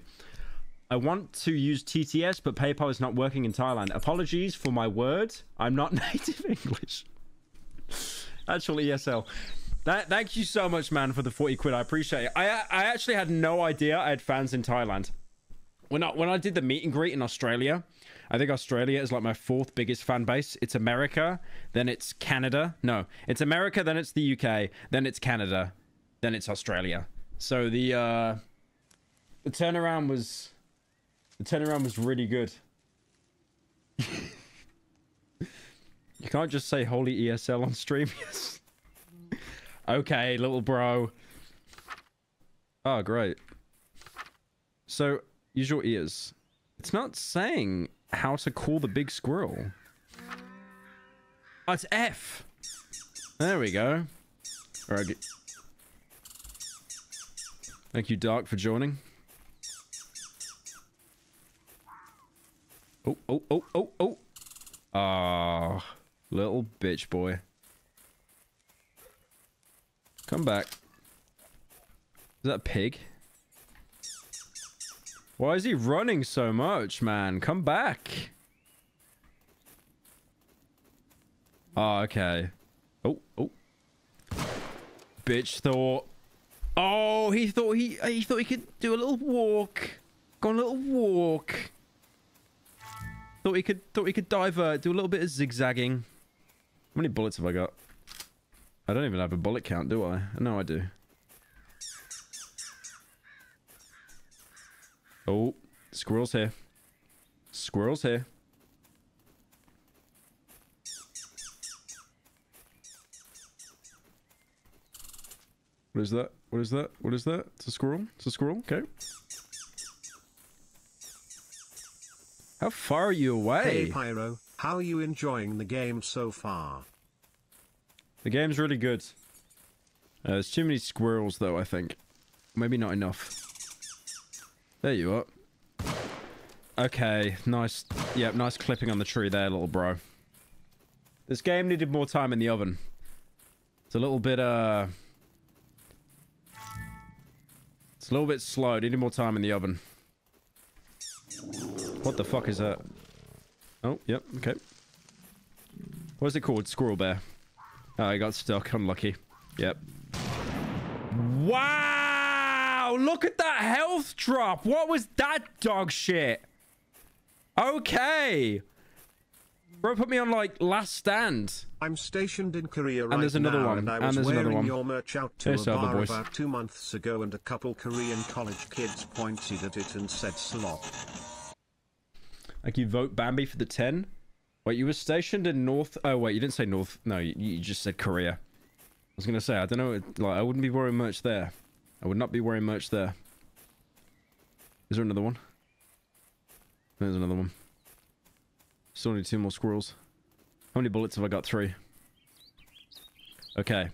A: I want to use TTS, but PayPal is not working in Thailand. Apologies for my word. I'm not native English. Actual ESL. That, thank you so much, man, for the 40 quid. I appreciate it. I, I actually had no idea I had fans in Thailand. When I, when I did the meet and greet in Australia, I think Australia is like my fourth biggest fan base. It's America, then it's Canada. No, it's America, then it's the UK, then it's Canada, then it's Australia. So the uh, the turnaround was the turnaround was really good. you can't just say holy ESL on stream. Okay, little bro. Oh, great. So use your ears. It's not saying how to call the big squirrel. Oh, it's F. There we go. All right. Thank you, Dark, for joining. Oh, oh, oh, oh, oh. Ah, little bitch boy. Come back. Is that a pig? Why is he running so much, man? Come back. Oh, okay. Oh, oh. Bitch thought. Oh, he thought he he thought he could do a little walk. Go on a little walk. Thought he could thought he could divert, do a little bit of zigzagging. How many bullets have I got? I don't even have a bullet count, do I? No, I do. Oh, squirrels here. Squirrels here. What is that? What is that? What is that? It's a squirrel? It's a squirrel? Okay. How far are you away?
C: Hey Pyro, how are you enjoying the game so far?
A: The game's really good. Uh, there's too many squirrels, though, I think. Maybe not enough. There you are. Okay, nice. Yep, nice clipping on the tree there, little bro. This game needed more time in the oven. It's a little bit, uh... It's a little bit slow. Needed more time in the oven. What the fuck is that? Oh, yep, okay. What is it called? Squirrel bear. Oh, I got stuck. Unlucky. Yep. Wow! Look at that health drop. What was that dog shit? Okay. Bro put me on like last stand.
C: I'm stationed in Korea right
A: there's another
C: now,
A: one,
C: and I
A: and
C: was
A: there's
C: wearing
A: one.
C: your merch out to a bar
A: boys.
C: about two months ago, and a couple Korean college kids pointed at it and said slop.
A: Like you vote Bambi for the 10? Wait, you were stationed in North... Oh, wait, you didn't say North. No, you, you just said Korea. I was going to say, I don't know, like, I wouldn't be wearing merch there. I would not be wearing merch there. Is there another one? There's another one. Still need two more squirrels. How many bullets have I got? Three. Okay.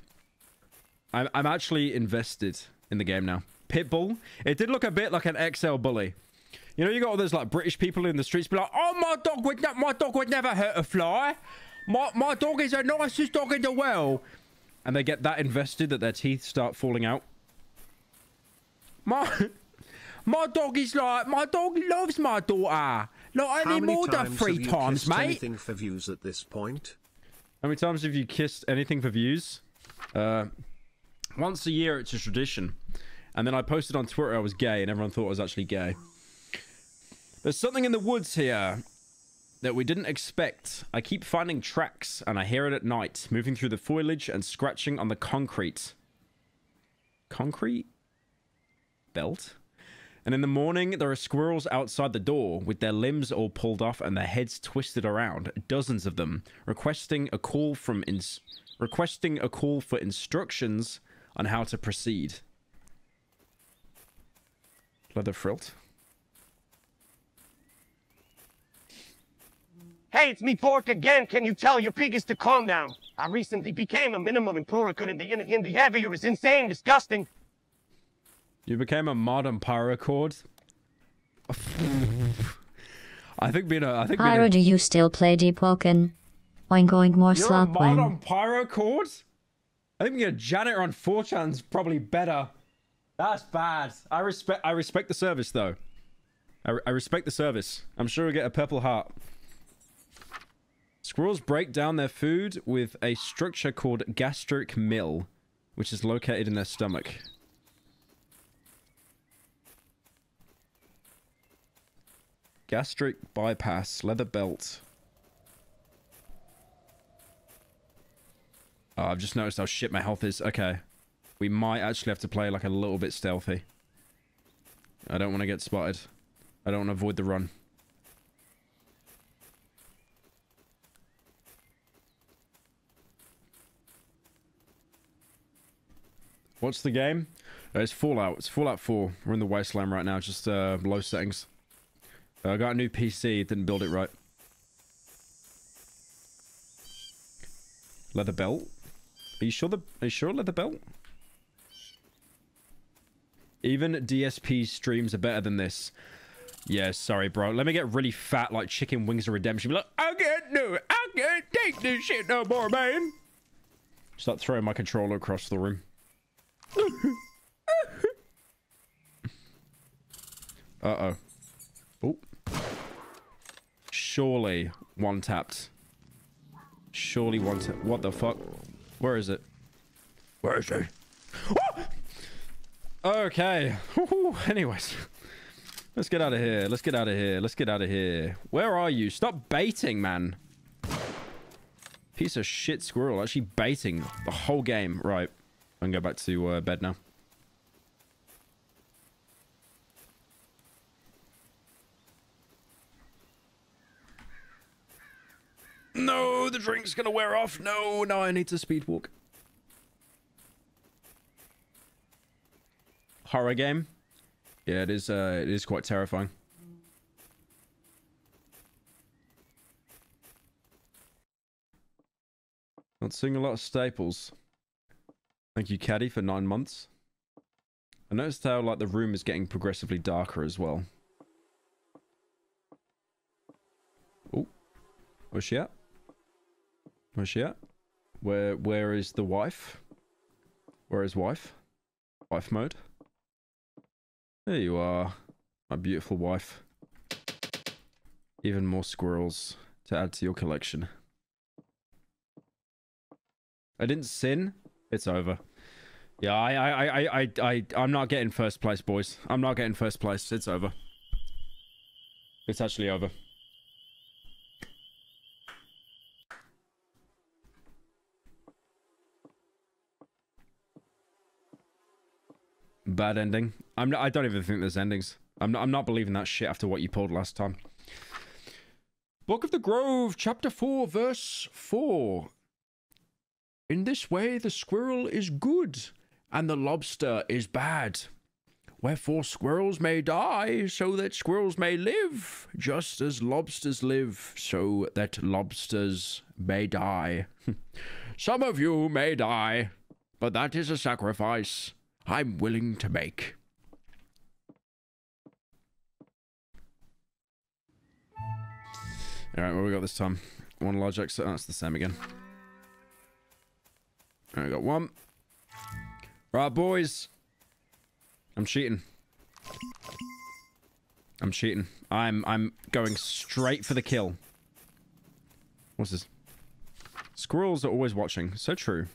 A: I'm, I'm actually invested in the game now. Pitbull. It did look a bit like an XL bully. You know, you got all those like British people in the streets be like, "Oh, my dog would not, my dog would never hurt a fly. My my dog is the nicest dog in the world," and they get that invested that their teeth start falling out. My my dog is like my dog loves my daughter. Not any more than
C: times
A: three
C: have you
A: times,
C: kissed
A: mate.
C: anything for views at this point?
A: How many times have you kissed anything for views? Uh, once a year, it's a tradition. And then I posted on Twitter I was gay, and everyone thought I was actually gay. There's something in the woods here. that we didn't expect. I keep finding tracks, and I hear it at night, moving through the foliage and scratching on the concrete. Concrete? Belt? And in the morning, there are squirrels outside the door with their limbs all pulled off and their heads twisted around, dozens of them, requesting a call from requesting a call for instructions on how to proceed. Leather frilt.
G: Hey, it's me, Pork again. Can you tell your pig is to calm down? I recently became a minimum employer. Couldn't the, in the heavier is insane, disgusting.
A: You became a modern pyrocord. I think being a I think being
F: Pyro,
A: a,
F: do you still play Deepwoken? I'm going more
A: you're a
F: slot
A: mod
F: when.
A: on pyrocord. I think being a janitor on 4chan's probably better. That's bad. I respect I respect the service though. I, I respect the service. I'm sure we'll get a purple heart. Squirrels break down their food with a structure called gastric mill, which is located in their stomach. Gastric bypass, leather belt. Oh, I've just noticed how shit my health is. Okay. We might actually have to play like a little bit stealthy. I don't want to get spotted. I don't want to avoid the run. What's the game? Uh, it's Fallout. It's Fallout 4. We're in the wasteland right now. Just uh, low settings. Uh, I got a new PC. Didn't build it right. Leather belt. Are you sure the? Are you sure leather belt? Even DSP streams are better than this. Yeah, sorry, bro. Let me get really fat like chicken wings of redemption. Be like, I can't do it. I can't take this shit no more, man. Start throwing my controller across the room. Uh-oh. Oh. Surely one tapped. Surely one tapped. What the fuck? Where is it? Where is he? Oh! Okay. Anyways. Let's get out of here. Let's get out of here. Let's get out of here. Where are you? Stop baiting, man. Piece of shit squirrel. Actually baiting the whole game. Right. I can go back to uh, bed now. No, the drink's gonna wear off. No, no, I need to speed walk. Horror game. Yeah, it is. Uh, it is quite terrifying. Not seeing a lot of staples. Thank you, Caddy, for nine months. I noticed how like the room is getting progressively darker as well. Oh, where's oh, she at? Where's she at? Where where is the wife? Where is wife? Wife mode. There you are, my beautiful wife. Even more squirrels to add to your collection. I didn't sin. It's over. Yeah, I, I, I, I, I, I'm not getting first place, boys. I'm not getting first place. It's over. It's actually over. Bad ending. I'm not, I don't even think there's endings. I'm not, I'm not believing that shit after what you pulled last time. Book of the Grove, chapter 4, verse 4. In this way, the squirrel is good, and the lobster is bad. Wherefore squirrels may die, so that squirrels may live, just as lobsters live, so that lobsters may die. Some of you may die, but that is a sacrifice I'm willing to make. Alright, what we got this time? One large exit. Oh, that's the same again. Alright, got one. Right, boys. I'm cheating. I'm cheating. I'm I'm going straight for the kill. What's this? Squirrels are always watching. So true.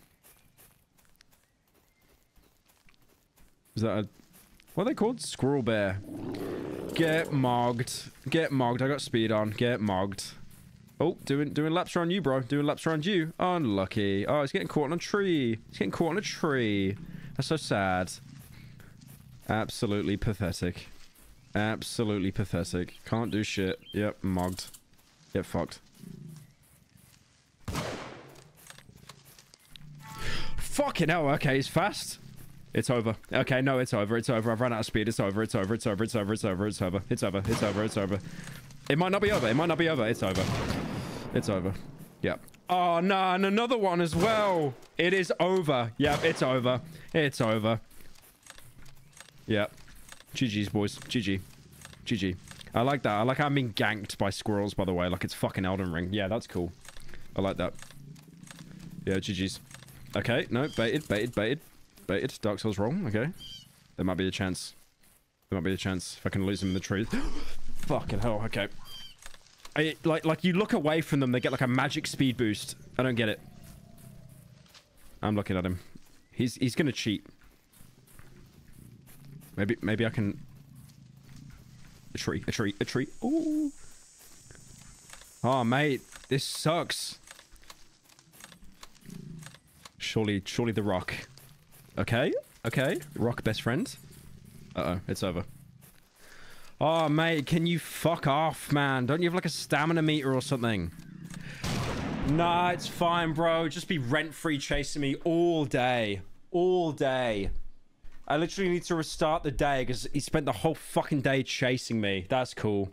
A: Is that a... What are they called? Squirrel bear. Get mogged. Get mogged. I got speed on. Get mogged. Oh, doing doing laps around you, bro. Doing laps around you. Unlucky. Oh, he's getting caught on a tree. He's getting caught on a tree. That's so sad. Absolutely pathetic. Absolutely pathetic. Can't do shit. Yep, mugged. Get fucked. Fucking hell. Okay, he's fast. It's over. Okay, no, it's over. It's over. I've run out of speed. It's over. It's over. It's over. It's over. It's over. It's over. It's over. It's over. It's over. It might not be over. It might not be over. It's over. It's over. Yep. Oh, ah, no, and another one as well. It is over. Yep, it's over. It's over. Yep. GG's, boys. GG. GG. I like that. I like how I'm being ganked by squirrels, by the way. Like it's fucking Elden Ring. Yeah, that's cool. I like that. Yeah, GG's. Okay, no, baited, baited, baited. Baited. Dark Souls wrong. Okay. There might be a chance. There might be a chance if I can lose him in the trees. Fucking hell. Okay. I, like, like you look away from them, they get like a magic speed boost. I don't get it. I'm looking at him. He's he's gonna cheat. Maybe maybe I can. A tree, a tree, a tree. Ooh. Oh mate, this sucks. Surely, surely the rock. Okay, okay. Rock best friend. Uh oh, it's over. Oh, mate, can you fuck off, man? Don't you have like a stamina meter or something? Nah, it's fine, bro. Just be rent-free chasing me all day. All day. I literally need to restart the day because he spent the whole fucking day chasing me. That's cool.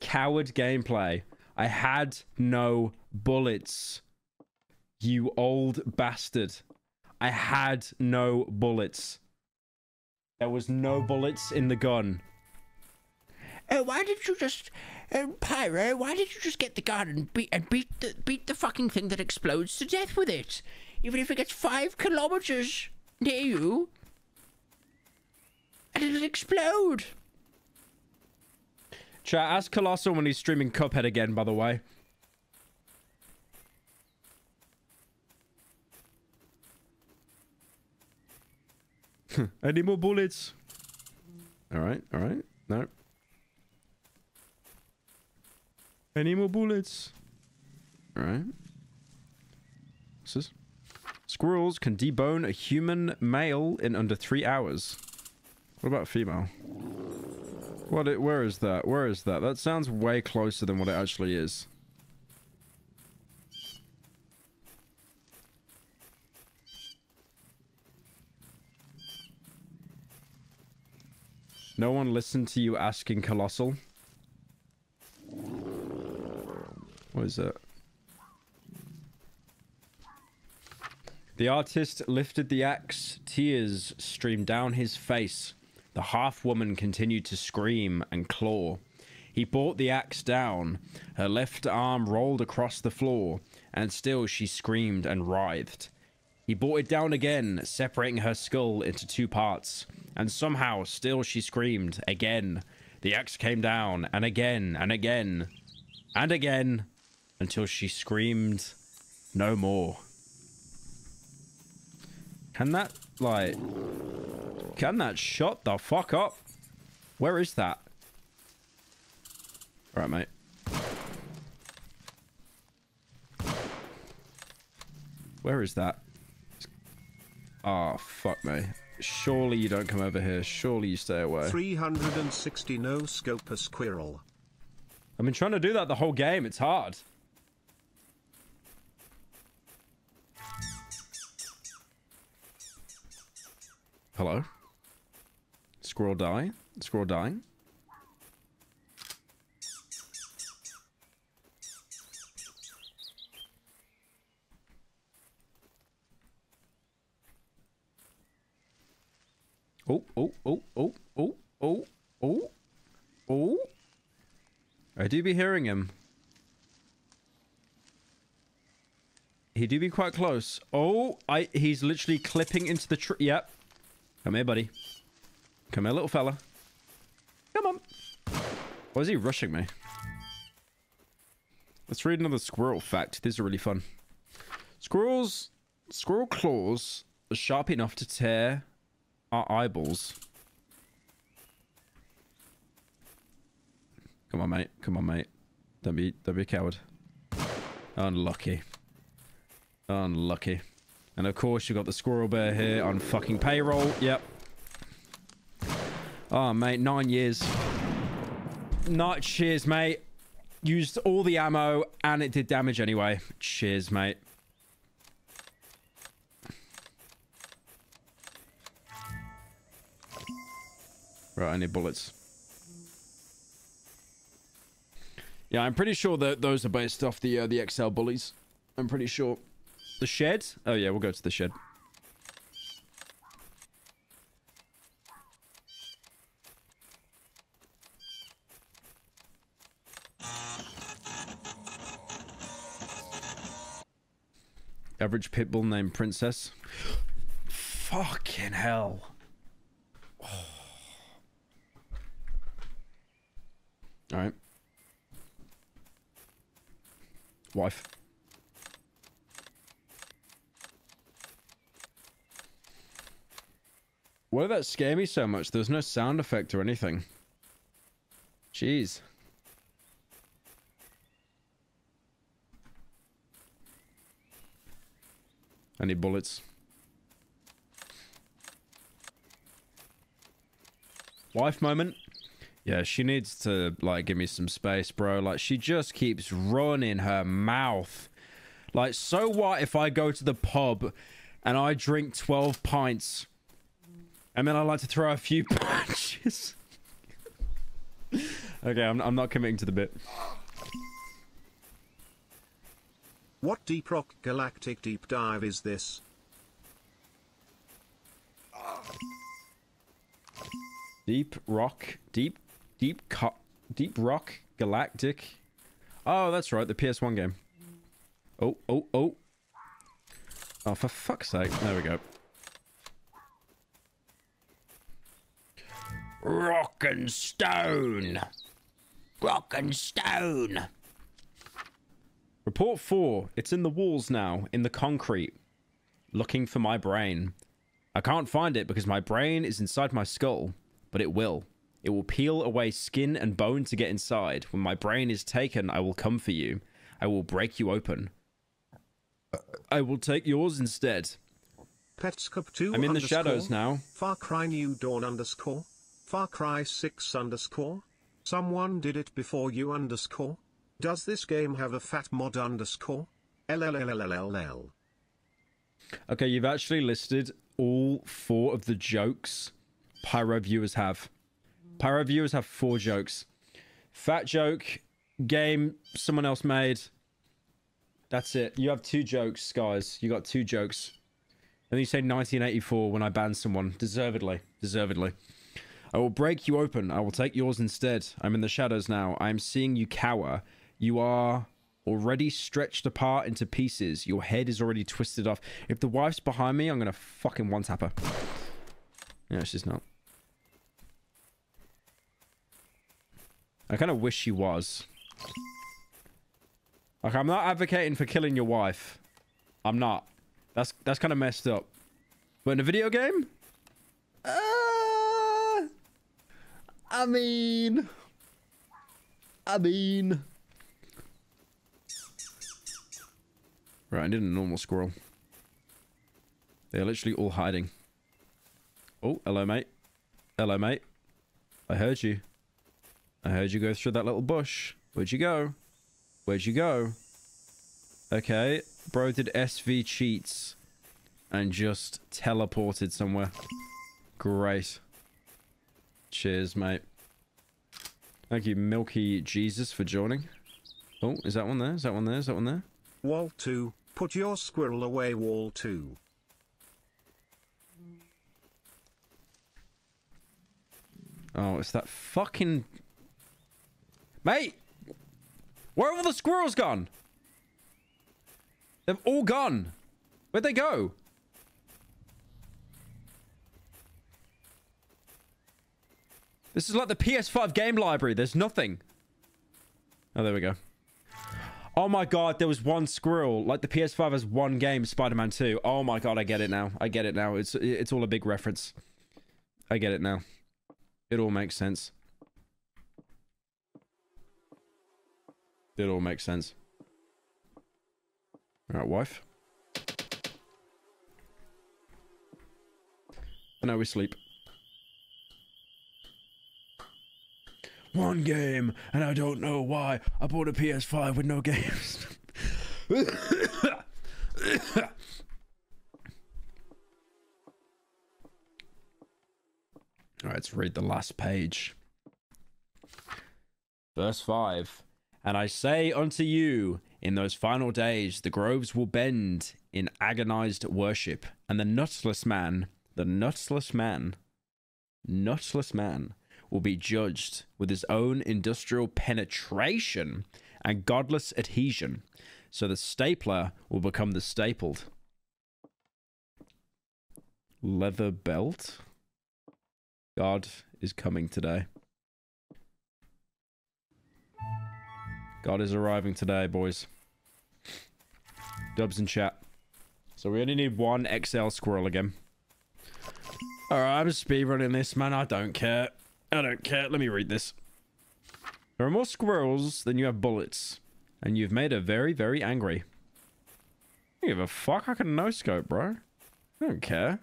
A: Coward gameplay. I had no bullets. You old bastard. I had no bullets. There was no bullets in the gun.
B: Oh, why did you just, uh, Pyro? Why did you just get the gun and beat and beat the beat the fucking thing that explodes to death with it? Even if it gets five kilometers near you, and it'll explode.
A: Chat, ask Colossal when he's streaming Cuphead again, by the way. Any more bullets? Alright, alright. No. Any more bullets? Alright. What's this? Squirrels can debone a human male in under three hours. What about female? What? It, where is that? Where is that? That sounds way closer than what it actually is. No one listened to you asking Colossal? What is that? The artist lifted the axe. Tears streamed down his face. The half woman continued to scream and claw. He brought the axe down. Her left arm rolled across the floor, and still she screamed and writhed. He brought it down again, separating her skull into two parts, and somehow still she screamed again. The axe came down, and again, and again, and again, until she screamed no more. Can that, like... Can that shut the fuck up? Where is that? Alright, mate. Where is that? Oh, fuck me. Surely you don't come over here. Surely you stay away.
C: 360 no scope a squirrel.
A: I've been trying to do that the whole game. It's hard. Hello? Squirrel die? Squirrel dying? Oh, oh, oh, oh, oh, oh, oh, oh. I do be hearing him. He do be quite close. Oh, I he's literally clipping into the tree. Yep. Come here, buddy. Come here, little fella. Come on. Why is he rushing me? Let's read another squirrel fact. These are really fun. Squirrels, squirrel claws are sharp enough to tear our eyeballs. Come on, mate. Come on, mate. Don't be, don't be a coward. Unlucky. Unlucky. And of course, you've got the squirrel bear here on fucking payroll. Yep. Oh, mate, nine years. Not cheers, mate. Used all the ammo and it did damage anyway. Cheers, mate. Right, I need bullets. Yeah, I'm pretty sure that those are based off the uh, the XL bullies. I'm pretty sure. The shed? Oh yeah, we'll go to the shed. Average pitbull named Princess. Fucking hell. Alright. Wife. Why did that scare me so much? There's no sound effect or anything. Jeez. Need bullets. Wife moment. Yeah, she needs to, like, give me some space, bro. Like, she just keeps running her mouth. Like, so what if I go to the pub and I drink 12 pints and then I like to throw a few punches? okay, I'm, I'm not committing to the bit.
C: What deep rock galactic deep dive is this?
A: Deep rock, deep, deep, deep rock galactic. Oh, that's right, the PS1 game. Oh, oh, oh. Oh, for fuck's sake. There we go.
B: Rock and stone. Rock and stone.
A: Report 4. It's in the walls now, in the concrete. Looking for my brain. I can't find it because my brain is inside my skull, but it will. It will peel away skin and bone to get inside. When my brain is taken, I will come for you. I will break you open. I will take yours instead.
C: Petscop 2
A: I'm in the shadows now.
C: Far Cry New Dawn underscore. Far Cry 6 underscore. Someone did it before you underscore. Does this game have a fat mod underscore? LLLLLL.
A: Okay, you've actually listed all four of the jokes Pyro viewers have. Pyro viewers have four jokes. Fat joke, game someone else made. That's it. You have two jokes, guys. You got two jokes. And you say 1984 when I banned someone. Deservedly. Deservedly. I will break you open. I will take yours instead. I'm in the shadows now. I am seeing you cower. You are already stretched apart into pieces. Your head is already twisted off. If the wife's behind me, I'm going to fucking one-tap her. No, she's not. I kind of wish she was. Like, I'm not advocating for killing your wife. I'm not. That's that's kind of messed up. But in a video game? Uh, I mean... I mean... Right, I need a normal squirrel. They're literally all hiding. Oh, hello, mate. Hello, mate. I heard you. I heard you go through that little bush. Where'd you go? Where'd you go? Okay, bro did SV cheats and just teleported somewhere. Great. Cheers, mate. Thank you, Milky Jesus, for joining. Oh, is that one there? Is that one there? Is that one there?
C: Wall 2, put your squirrel away wall 2.
A: Oh, it's that fucking... Mate! Where have all the squirrels gone? They've all gone. Where'd they go? This is like the PS5 game library. There's nothing. Oh, there we go. Oh my god, there was one squirrel. Like the PS5 has one game, Spider-Man 2. Oh my god, I get it now. I get it now. It's it's all a big reference. I get it now. It all makes sense. It all makes sense. All right, wife. And now we sleep. One game, and I don't know why. I bought a PS5 with no games. All right, let's read the last page. Verse 5 And I say unto you, in those final days, the groves will bend in agonized worship, and the nutless man, the nutless man, nutless man, will be judged with his own industrial penetration and godless adhesion. So the stapler will become the stapled. Leather belt? God is coming today. God is arriving today, boys. Dubs in chat. So we only need one XL squirrel again. Alright, I'm speedrunning this, man. I don't care. I don't care. Let me read this. There are more squirrels than you have bullets. And you've made her very, very angry. I give a fuck. I can no scope, bro. I don't care.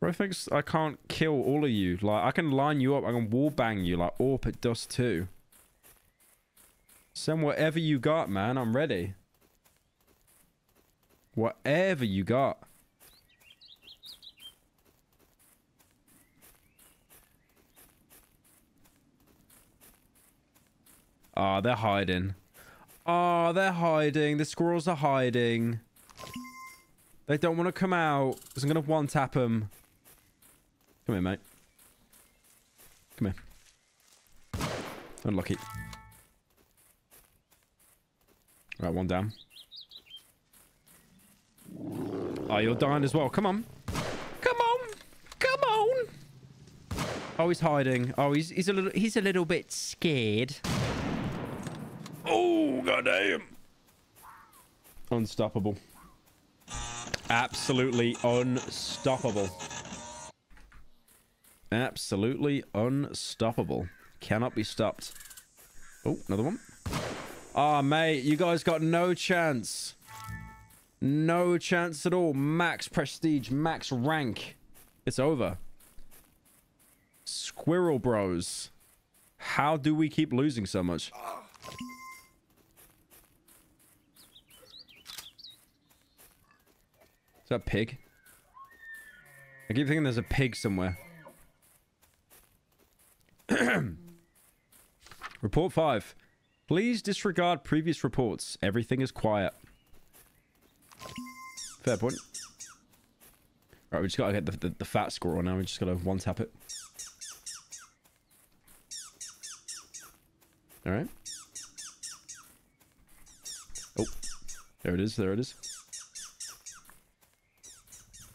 A: Bro thinks I can't kill all of you. Like, I can line you up. I can wall bang you like AWP at Dust 2. Send whatever you got, man. I'm ready. Whatever you got. Ah, oh, they're hiding. Ah, oh, they're hiding. The squirrels are hiding. They don't want to come out. I'm going to one-tap them. Come here, mate. Come here. Unlucky. Right, one down. Oh, you're dying as well. Come on. Come on. Come on. Oh, he's hiding. Oh, he's he's a little he's a little bit scared. Oh, goddamn. Unstoppable. Absolutely unstoppable. Absolutely unstoppable. Cannot be stopped. Oh, another one. Ah, oh, mate, you guys got no chance. No chance at all. Max prestige, max rank. It's over. Squirrel bros. How do we keep losing so much? Is that a pig? I keep thinking there's a pig somewhere. Report 5. Please disregard previous reports. Everything is quiet. Fair point. Right, we just gotta get the, the, the fat squirrel now. We just gotta one-tap it. Alright. Oh. There it is, there it is.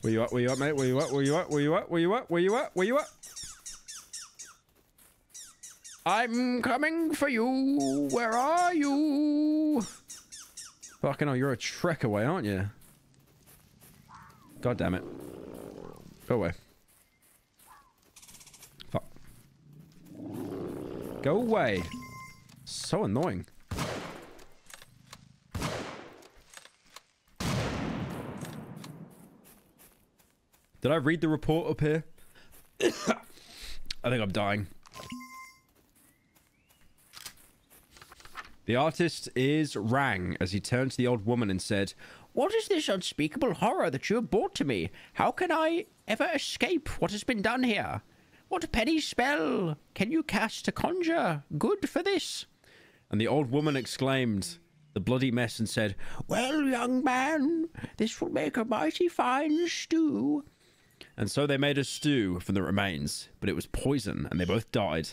A: Where you at? Where you at, mate? Where you at? Where you at? Where you at? Where you at? Where you at? Where you at? I'm coming for you. Where are you? Fucking hell, you're a trek away, aren't you? God damn it. Go away. Fuck. Go away. So annoying. Did I read the report up here? I think I'm dying. The artist is rang as he turned to the old woman and said, What is this unspeakable horror that you have brought to me? How can I ever escape what has been done here? What penny spell can you cast to conjure good for this? And the old woman exclaimed the bloody mess and said, Well, young man, this will make a mighty fine stew. And so they made a stew from the remains, but it was poison and they both died.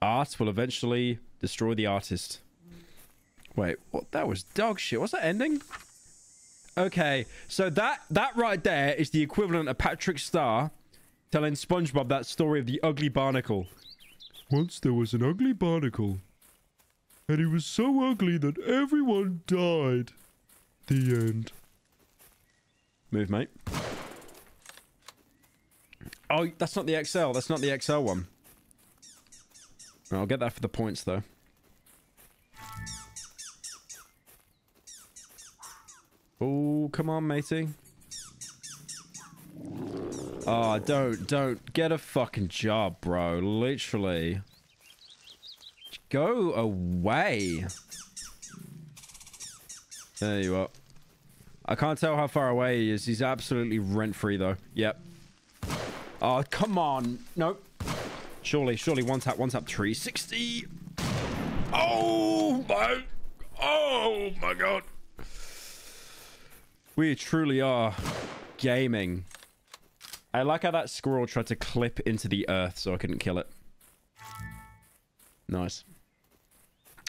A: Art will eventually destroy the artist. Wait, what? That was dog shit. What's that ending? Okay, so that that right there is the equivalent of Patrick Star telling SpongeBob that story of the ugly barnacle. Once there was an ugly barnacle, and he was so ugly that everyone died. The end. Move, mate. Oh, that's not the XL. That's not the XL one. I'll get that for the points, though. Oh, come on, matey. Oh, don't, don't. Get a fucking job, bro. Literally. Go away. There you are. I can't tell how far away he is. He's absolutely rent-free, though. Yep. Oh, come on. Nope. Surely, surely one tap, one tap, 360. Oh, my. Oh, my God. We truly are gaming. I like how that squirrel tried to clip into the earth so I couldn't kill it. Nice.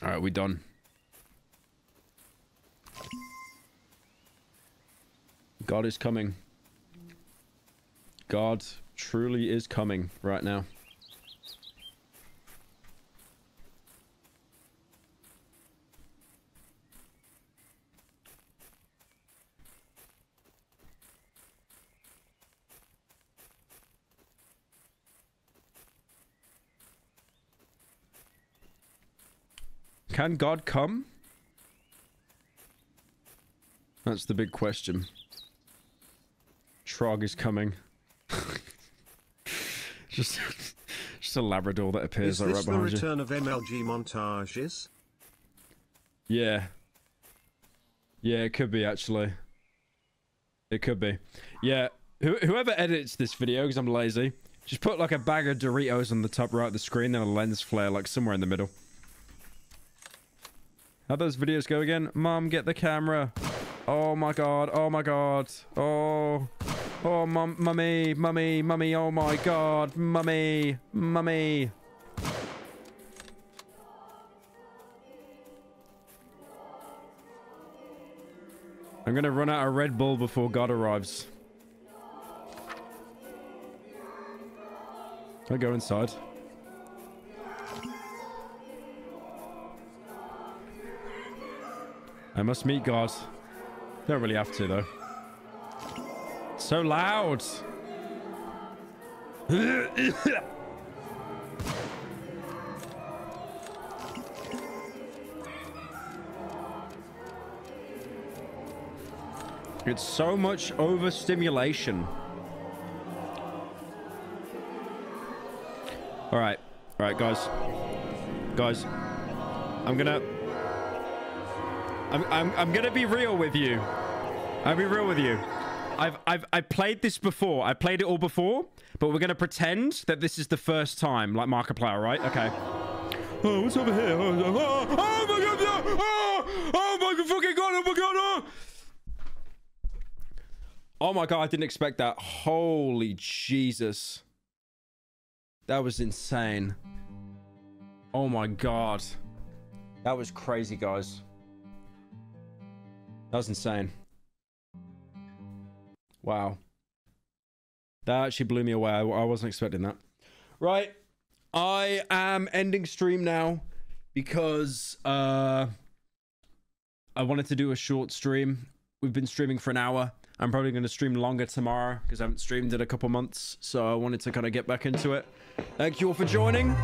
A: Alright, we done. God is coming. God truly is coming right now. Can God come? That's the big question. Trog is coming. just, just a Labrador that appears
C: Is
A: like
C: this
A: right
C: the
A: behind you.
C: return of MLG montages?
A: Yeah. Yeah, it could be actually. It could be. Yeah. Who whoever edits this video, because I'm lazy, just put like a bag of Doritos on the top right of the screen, then a lens flare like somewhere in the middle. How those videos go again? Mom, get the camera. Oh my god. Oh my god. Oh. Oh, mum, mummy, mummy, mummy. Oh my god. Mummy, mummy. I'm gonna run out of Red Bull before God arrives. I go inside? I must meet God. Don't really have to though. So loud. It's so much overstimulation. All right. All right, guys. Guys. I'm gonna... I'm, I'm, I'm gonna be real with you. I'll be real with you. I've, I've, I played this before. I played it all before, but we're gonna pretend that this is the first time, like Markiplier, right? Okay. Oh, what's over here? Oh, oh, oh, oh, oh my god! Oh, oh, oh my fucking god! Oh my god! Oh! Oh my god, I didn't expect that. Holy Jesus. That was insane. Oh my god. That was crazy, guys. That was insane. Wow. That actually blew me away. I, I wasn't expecting that. Right. I am ending stream now because uh I wanted to do a short stream. We've been streaming for an hour. I'm probably going to stream longer tomorrow because I haven't streamed in a couple months. So I wanted to kind of get back into it. Thank you all for joining.